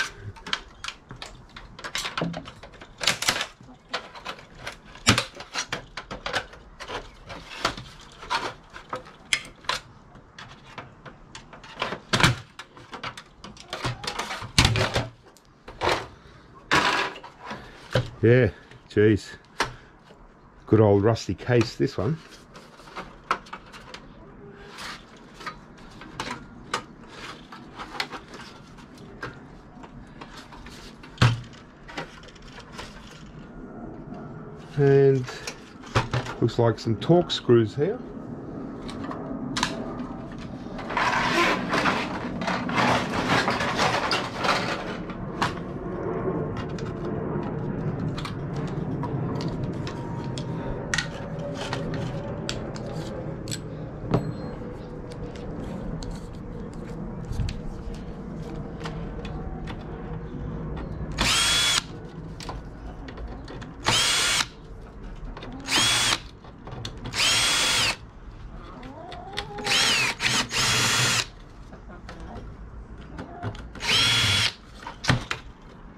geez. Good old rusty case, this one. And looks like some Torx screws here.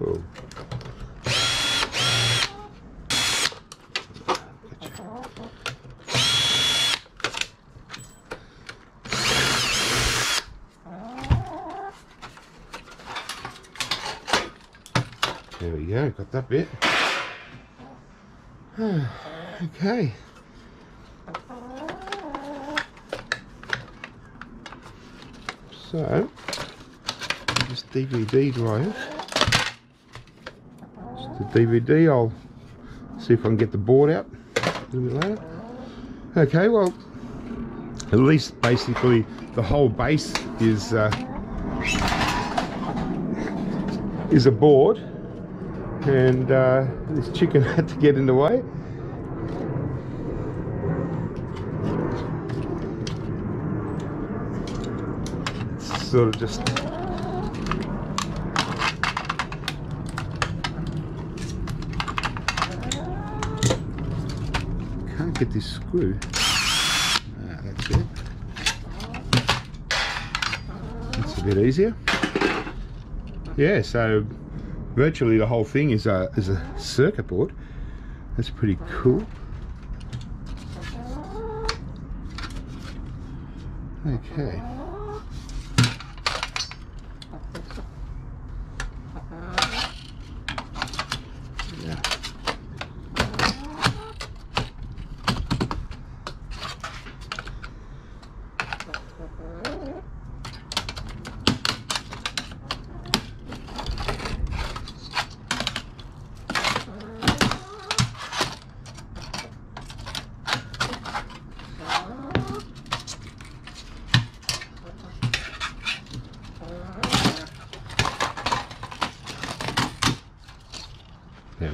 Oh. There got that bit. okay. So, this DVD drive the DVD. I'll see if I can get the board out a little bit later. Okay, well, at least basically the whole base is uh, is a board, and uh, this chicken had to get in the way. It's sort of just can't get this screw. Ah, that's it. That's a bit easier. Yeah, so virtually the whole thing is a is a circuit board. That's pretty cool. Okay. Yeah.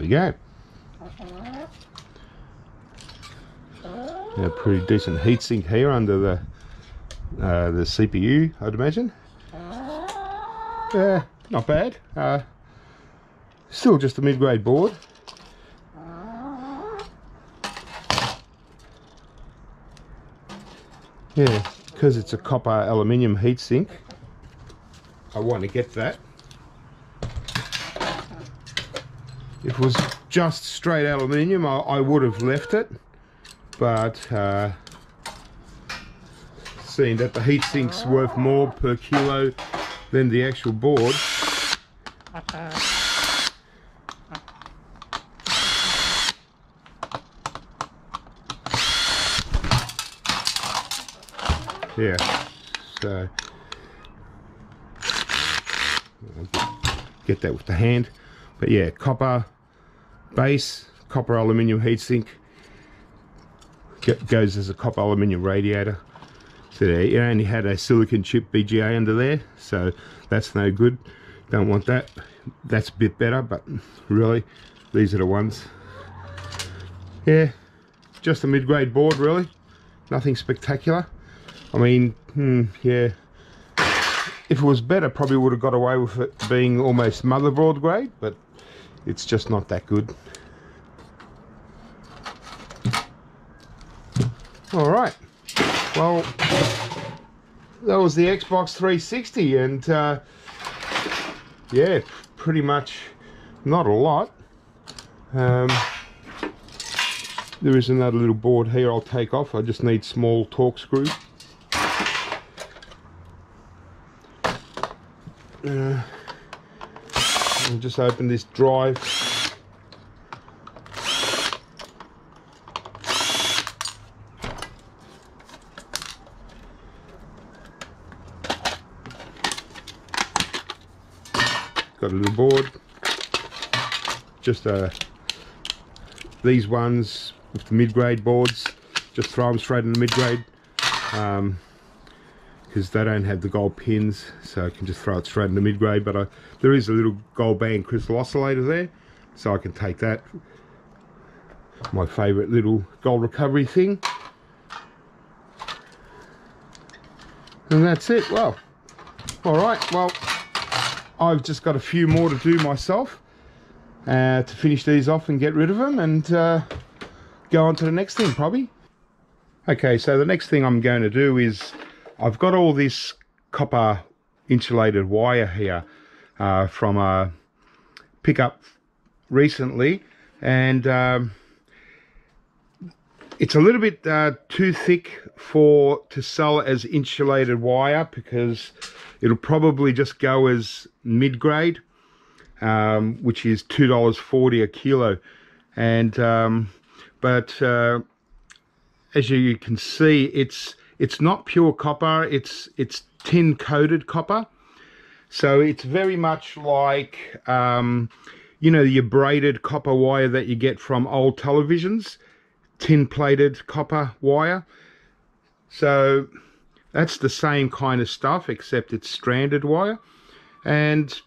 we go. Yeah, pretty decent heatsink here under the uh, the CPU, I'd imagine. Yeah, not bad. Uh, still just a mid-grade board. Yeah, because it's a copper aluminium heatsink, I want to get that. If it was just straight aluminium, I, I would have left it, but uh, seeing that the heatsink's worth more per kilo than the actual board, yeah so get that with the hand. But yeah copper base copper aluminium heatsink goes as a copper aluminium radiator so there, it only had a silicon chip BGA under there so that's no good. Don't want that. That's a bit better but really these are the ones. Yeah just a mid-grade board really. Nothing spectacular. I mean, hmm, yeah. If it was better, probably would have got away with it being almost motherboard grade, but it's just not that good. All right. Well, that was the Xbox 360, and uh, yeah, pretty much not a lot. Um, there is another little board here I'll take off. I just need small Torx screws. uh, I'll just open this drive got a little board just uh, these ones with the mid-grade boards just throw them straight in the mid-grade um, because they don't have the gold pins so I can just throw it straight in the mid-grade but I, there is a little gold band crystal oscillator there so I can take that. My favorite little gold recovery thing. And that's it. Well all right. Well I've just got a few more to do myself uh, to finish these off and get rid of them and uh, go on to the next thing probably. Okay so the next thing I'm going to do is I've got all this copper insulated wire here uh, from a pickup recently and um, it's a little bit uh, too thick for to sell as insulated wire because it'll probably just go as mid-grade um, which is two dollars forty a kilo and um, but uh, as you can see it's it's not pure copper, it's, it's tin coated copper. So it's very much like, um, you know, your braided copper wire that you get from old televisions, tin plated copper wire. So that's the same kind of stuff, except it's stranded wire. And,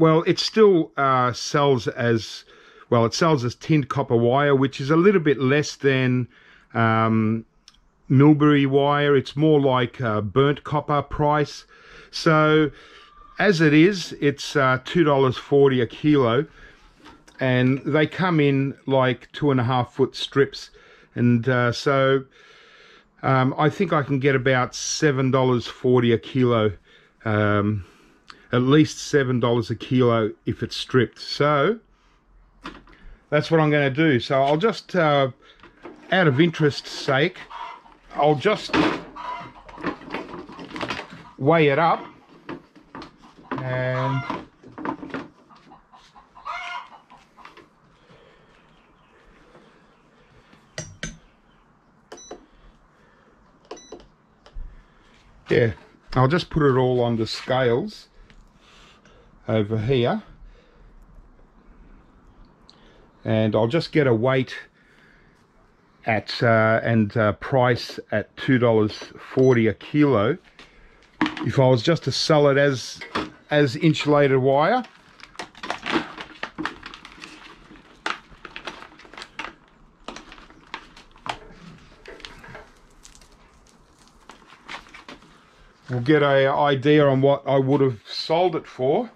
well, it still uh, sells as, well, it sells as tin copper wire, which is a little bit less than um, Millberry wire. It's more like uh, burnt copper price. So as it is, it's uh, $2.40 a kilo. And they come in like two and a half foot strips. And uh, so um, I think I can get about $7.40 a kilo. Um, at least $7 a kilo if it's stripped. So that's what I'm going to do. So I'll just, uh, out of interest sake, I'll just weigh it up and yeah I'll just put it all on the scales over here. And I'll just get a weight at uh, and uh, price at $2.40 a kilo. If I was just to sell it as as insulated wire we'll get a idea on what I would have sold it for.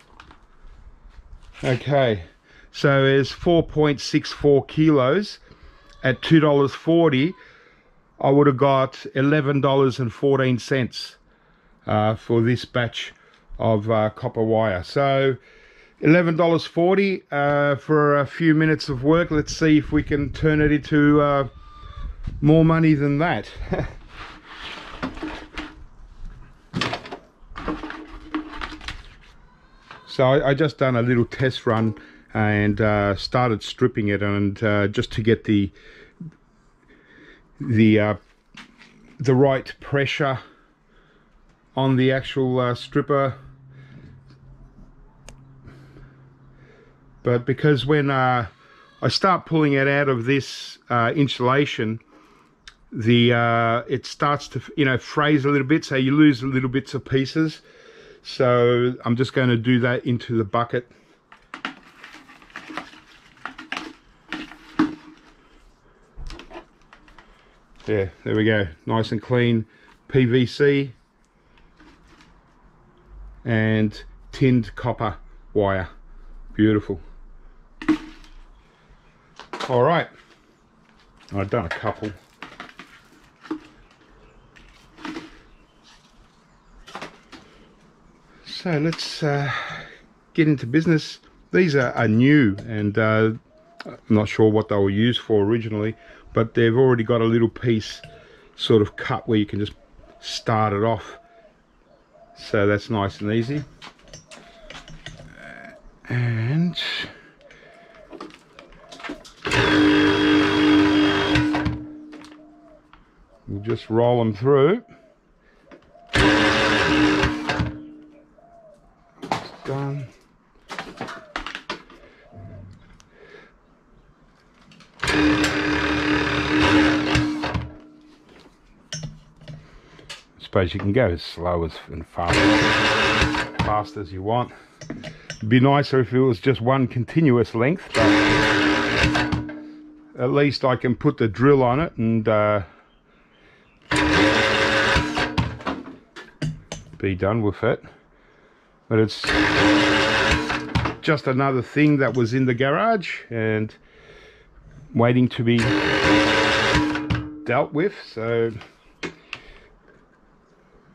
Okay, so it's 4.64 kilos at $2.40. I would have got $11.14 uh, for this batch of uh, copper wire. So $11.40 uh, for a few minutes of work. Let's see if we can turn it into uh, more money than that. so I, I, just done a little test run and uh, started stripping it and uh, just to get the the uh, the right pressure on the actual uh, stripper. But because when uh, I start pulling it out of this uh, insulation the it starts to you know frays a little bit so you lose little bits of pieces so I'm just going to do that into the bucket. Yeah there we go. Nice and clean. PVC and tinned copper wire. Beautiful. All right. I've done a couple so let's uh, get into business. These are, are new and uh, I'm not sure what they were used for originally but they've already got a little piece sort of cut where you can just start it off. So that's nice and easy. And we'll just roll them through done suppose you can go as slow as and fast, fast as you want. It'd be nicer if it was just one continuous length, but at least I can put the drill on it and uh, be done with it. But it's just another thing that was in the garage and waiting to be dealt with. So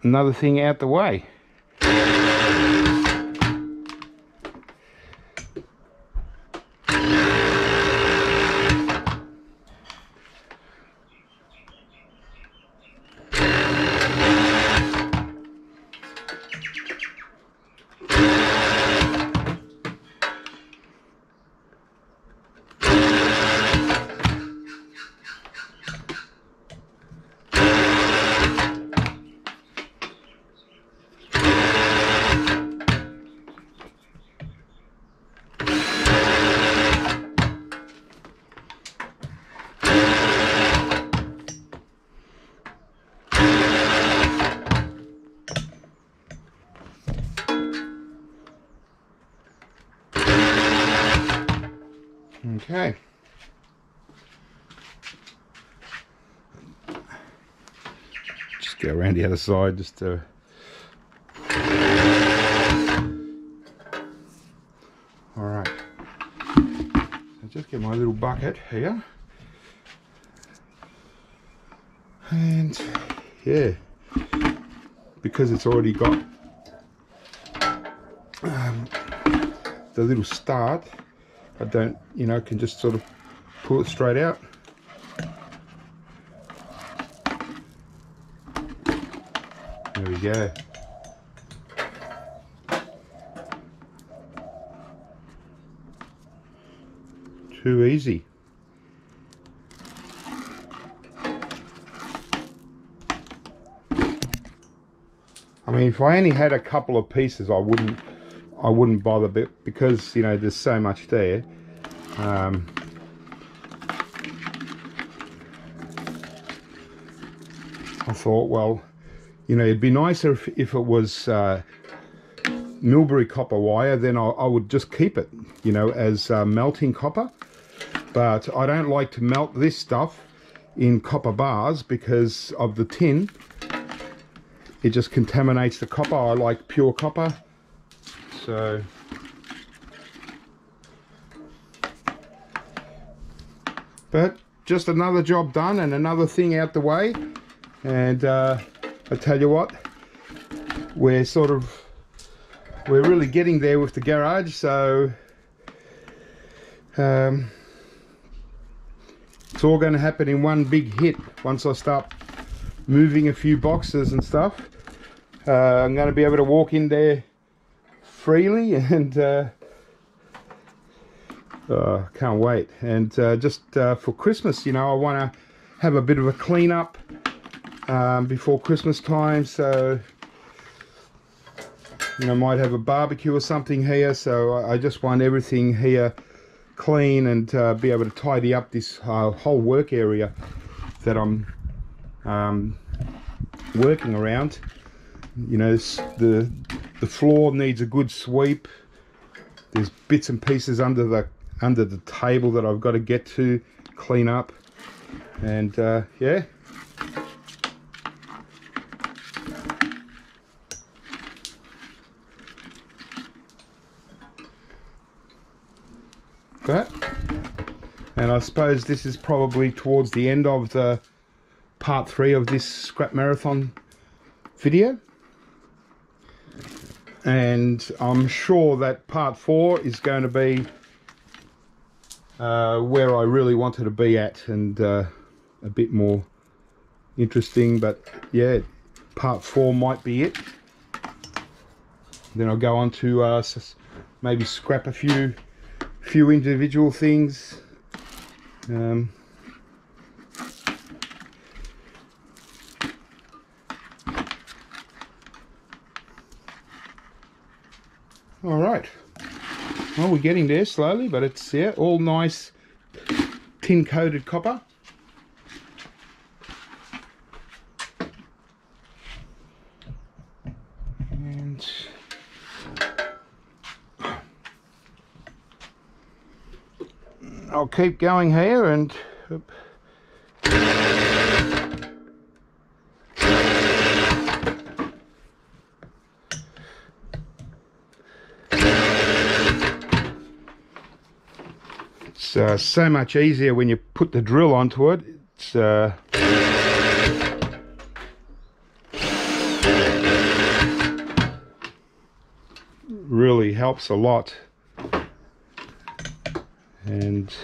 another thing out the way. Around the other side just to... Alright. So just get my little bucket here. And yeah, because it's already got um, the little start I don't, you know, can just sort of pull it straight out. There we go. Too easy. I mean, if I only had a couple of pieces, I wouldn't I wouldn't bother but because you know there's so much there um, I thought well you know it'd be nicer if, if it was uh, Millberry copper wire then I, I, would just keep it you know as uh, melting copper. But I don't like to melt this stuff in copper bars because of the tin. It just contaminates the copper. I like pure copper. So but just another job done and another thing out the way. And uh, I tell you what we're sort of we're really getting there with the garage so um, it's all going to happen in one big hit once I start moving a few boxes and stuff. Uh, I'm going to be able to walk in there freely and uh, uh, can't wait. And uh, just uh, for Christmas you know I want to have a bit of a clean up um, before Christmas time so you know might have a barbecue or something here. So I just want everything here clean and uh, be able to tidy up this uh, whole work area that I'm um, working around. You know the the floor needs a good sweep. There's bits and pieces under the under the table that I've got to get to clean up. And uh, yeah that. And I suppose this is probably towards the end of the part three of this scrap marathon video. And I'm sure that part four is going to be uh, where I really wanted to be at and uh, a bit more interesting but yeah part four might be it. Then I'll go on to uh, maybe scrap a few few individual things. Um, all right. Well we're getting there slowly but it's yeah all nice tin coated copper I'll keep going here and it's uh, so much easier when you put the drill onto it. It's uh, really helps a lot and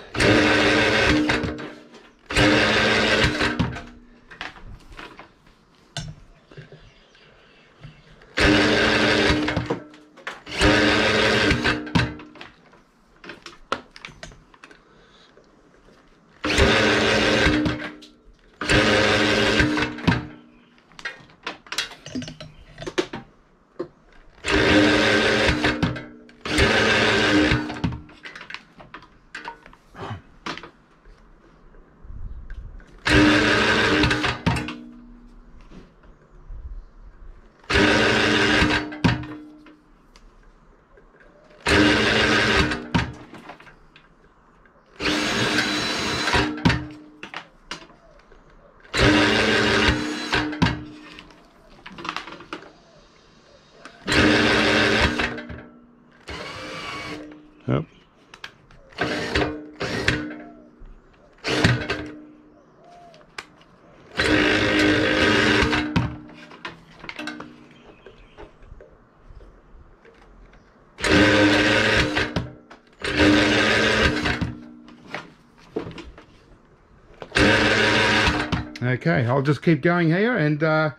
just keep going here and uh,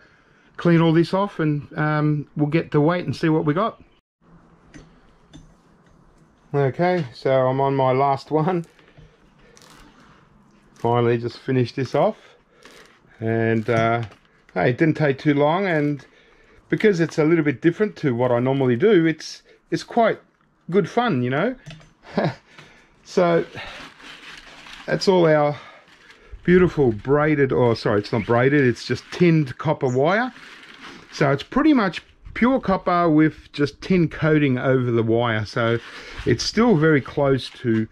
clean all this off and um, we'll get to weight and see what we got. Okay, so I'm on my last one. Finally just finished this off. And uh, hey, it didn't take too long and because it's a little bit different to what I normally do, it's it's quite good fun, you know. so that's all our beautiful braided, or sorry, it's not braided, it's just tinned copper wire. So it's pretty much pure copper with just tin coating over the wire. So it's still very close to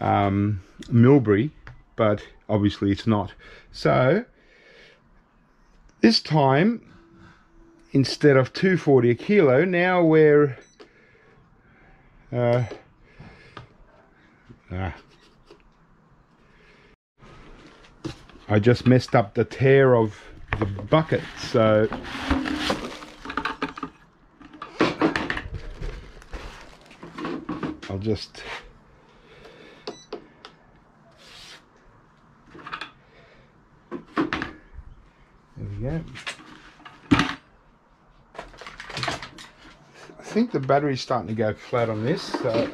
um, Millberry, but obviously it's not. So this time instead of 240 a kilo now we're uh, ah. I just messed up the tare of the bucket so I'll just there we go. I think the battery's starting to go flat on this so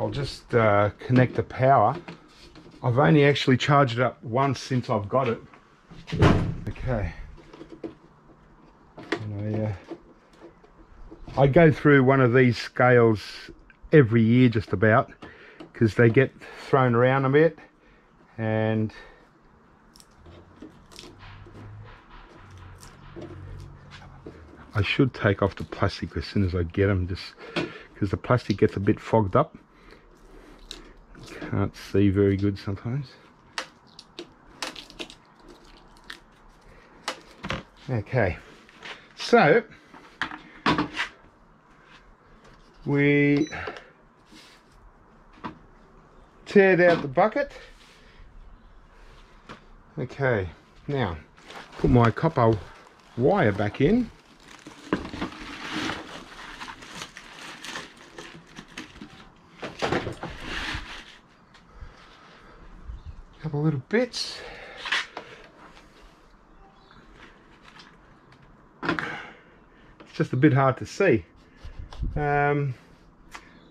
I'll just uh, connect the power I've only actually charged it up once since I've got it. Okay. I, uh, I go through one of these scales every year just about because they get thrown around a bit and I should take off the plastic as soon as I get them just because the plastic gets a bit fogged up can't see very good sometimes. Okay, so we teared out the bucket. Okay, now put my copper wire back in. Little bits. It's just a bit hard to see. Um,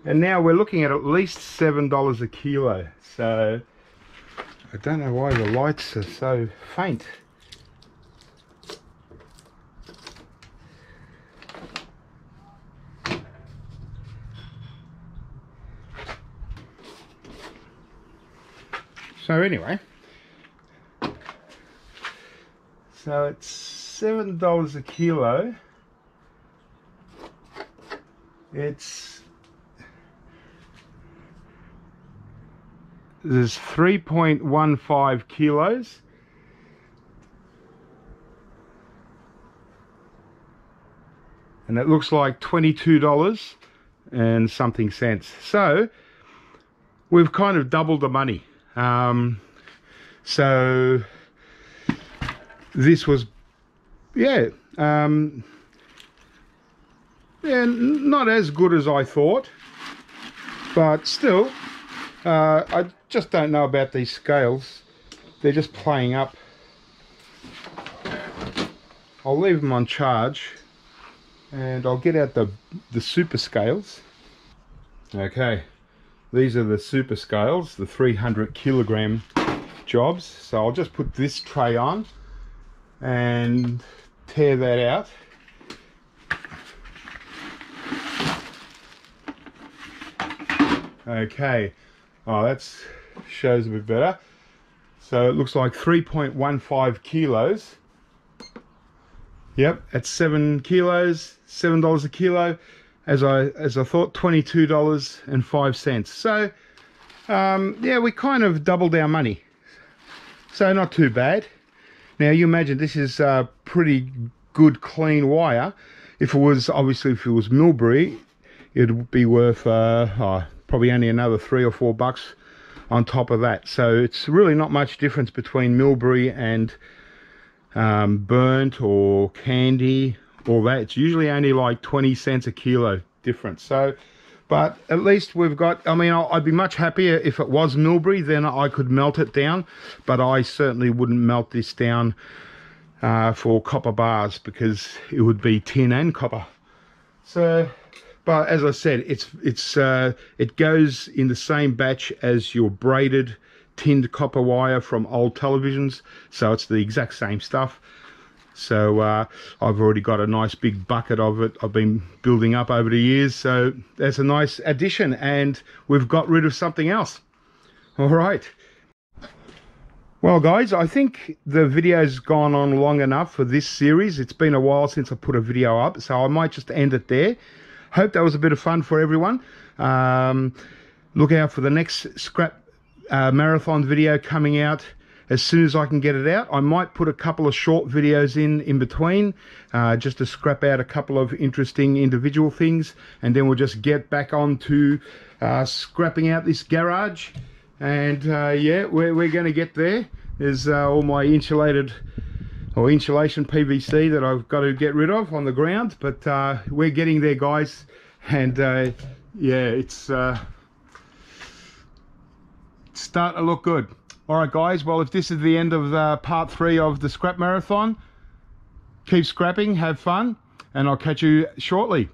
and now we're looking at at least $7 a kilo. So I don't know why the lights are so faint. So anyway, so it's seven dollars a kilo. It's there's 3.15 kilos. And it looks like $22 and something cents. So we've kind of doubled the money. Um, so this was, yeah, um, yeah, not as good as I thought, but still, uh, I just don't know about these scales. They're just playing up. I'll leave them on charge and I'll get out the, the super scales. Okay, these are the super scales, the 300 kilogram jobs. So I'll just put this tray on and tare that out. Okay, oh that shows a bit better. So it looks like 3.15 kilos. Yep, at seven kilos, seven dollars a kilo as I as I thought $22.05 so um, yeah we kind of doubled our money. So not too bad. Now you imagine this is a pretty good clean wire. If it was obviously if it was Millberry it would be worth uh, oh, probably only another three or four bucks on top of that. So it's really not much difference between Millberry and um, burnt or candy all that it's usually only like 20 cents a kilo difference. So but at least we've got i mean i'd be much happier if it was millberry then i could melt it down but i certainly wouldn't melt this down uh, for copper bars because it would be tin and copper. So but as i said it's it's uh, it goes in the same batch as your braided tinned copper wire from old televisions. So it's the exact same stuff so uh, I've already got a nice big bucket of it I've been building up over the years. So that's a nice addition and we've got rid of something else. All right. Well guys I think the video's gone on long enough for this series. It's been a while since I put a video up so I might just end it there. Hope that was a bit of fun for everyone. Um, look out for the next scrap uh, marathon video coming out as soon as I can get it out. I might put a couple of short videos in in between uh, just to scrap out a couple of interesting individual things and then we'll just get back on to uh, scrapping out this garage and uh, yeah we're, we're going to get there. There's uh, all my insulated or insulation PVC that I've got to get rid of on the ground but uh, we're getting there guys and uh, yeah it's starting to look good all right, guys. Well, if this is the end of uh, part three of the scrap marathon, keep scrapping, have fun, and I'll catch you shortly.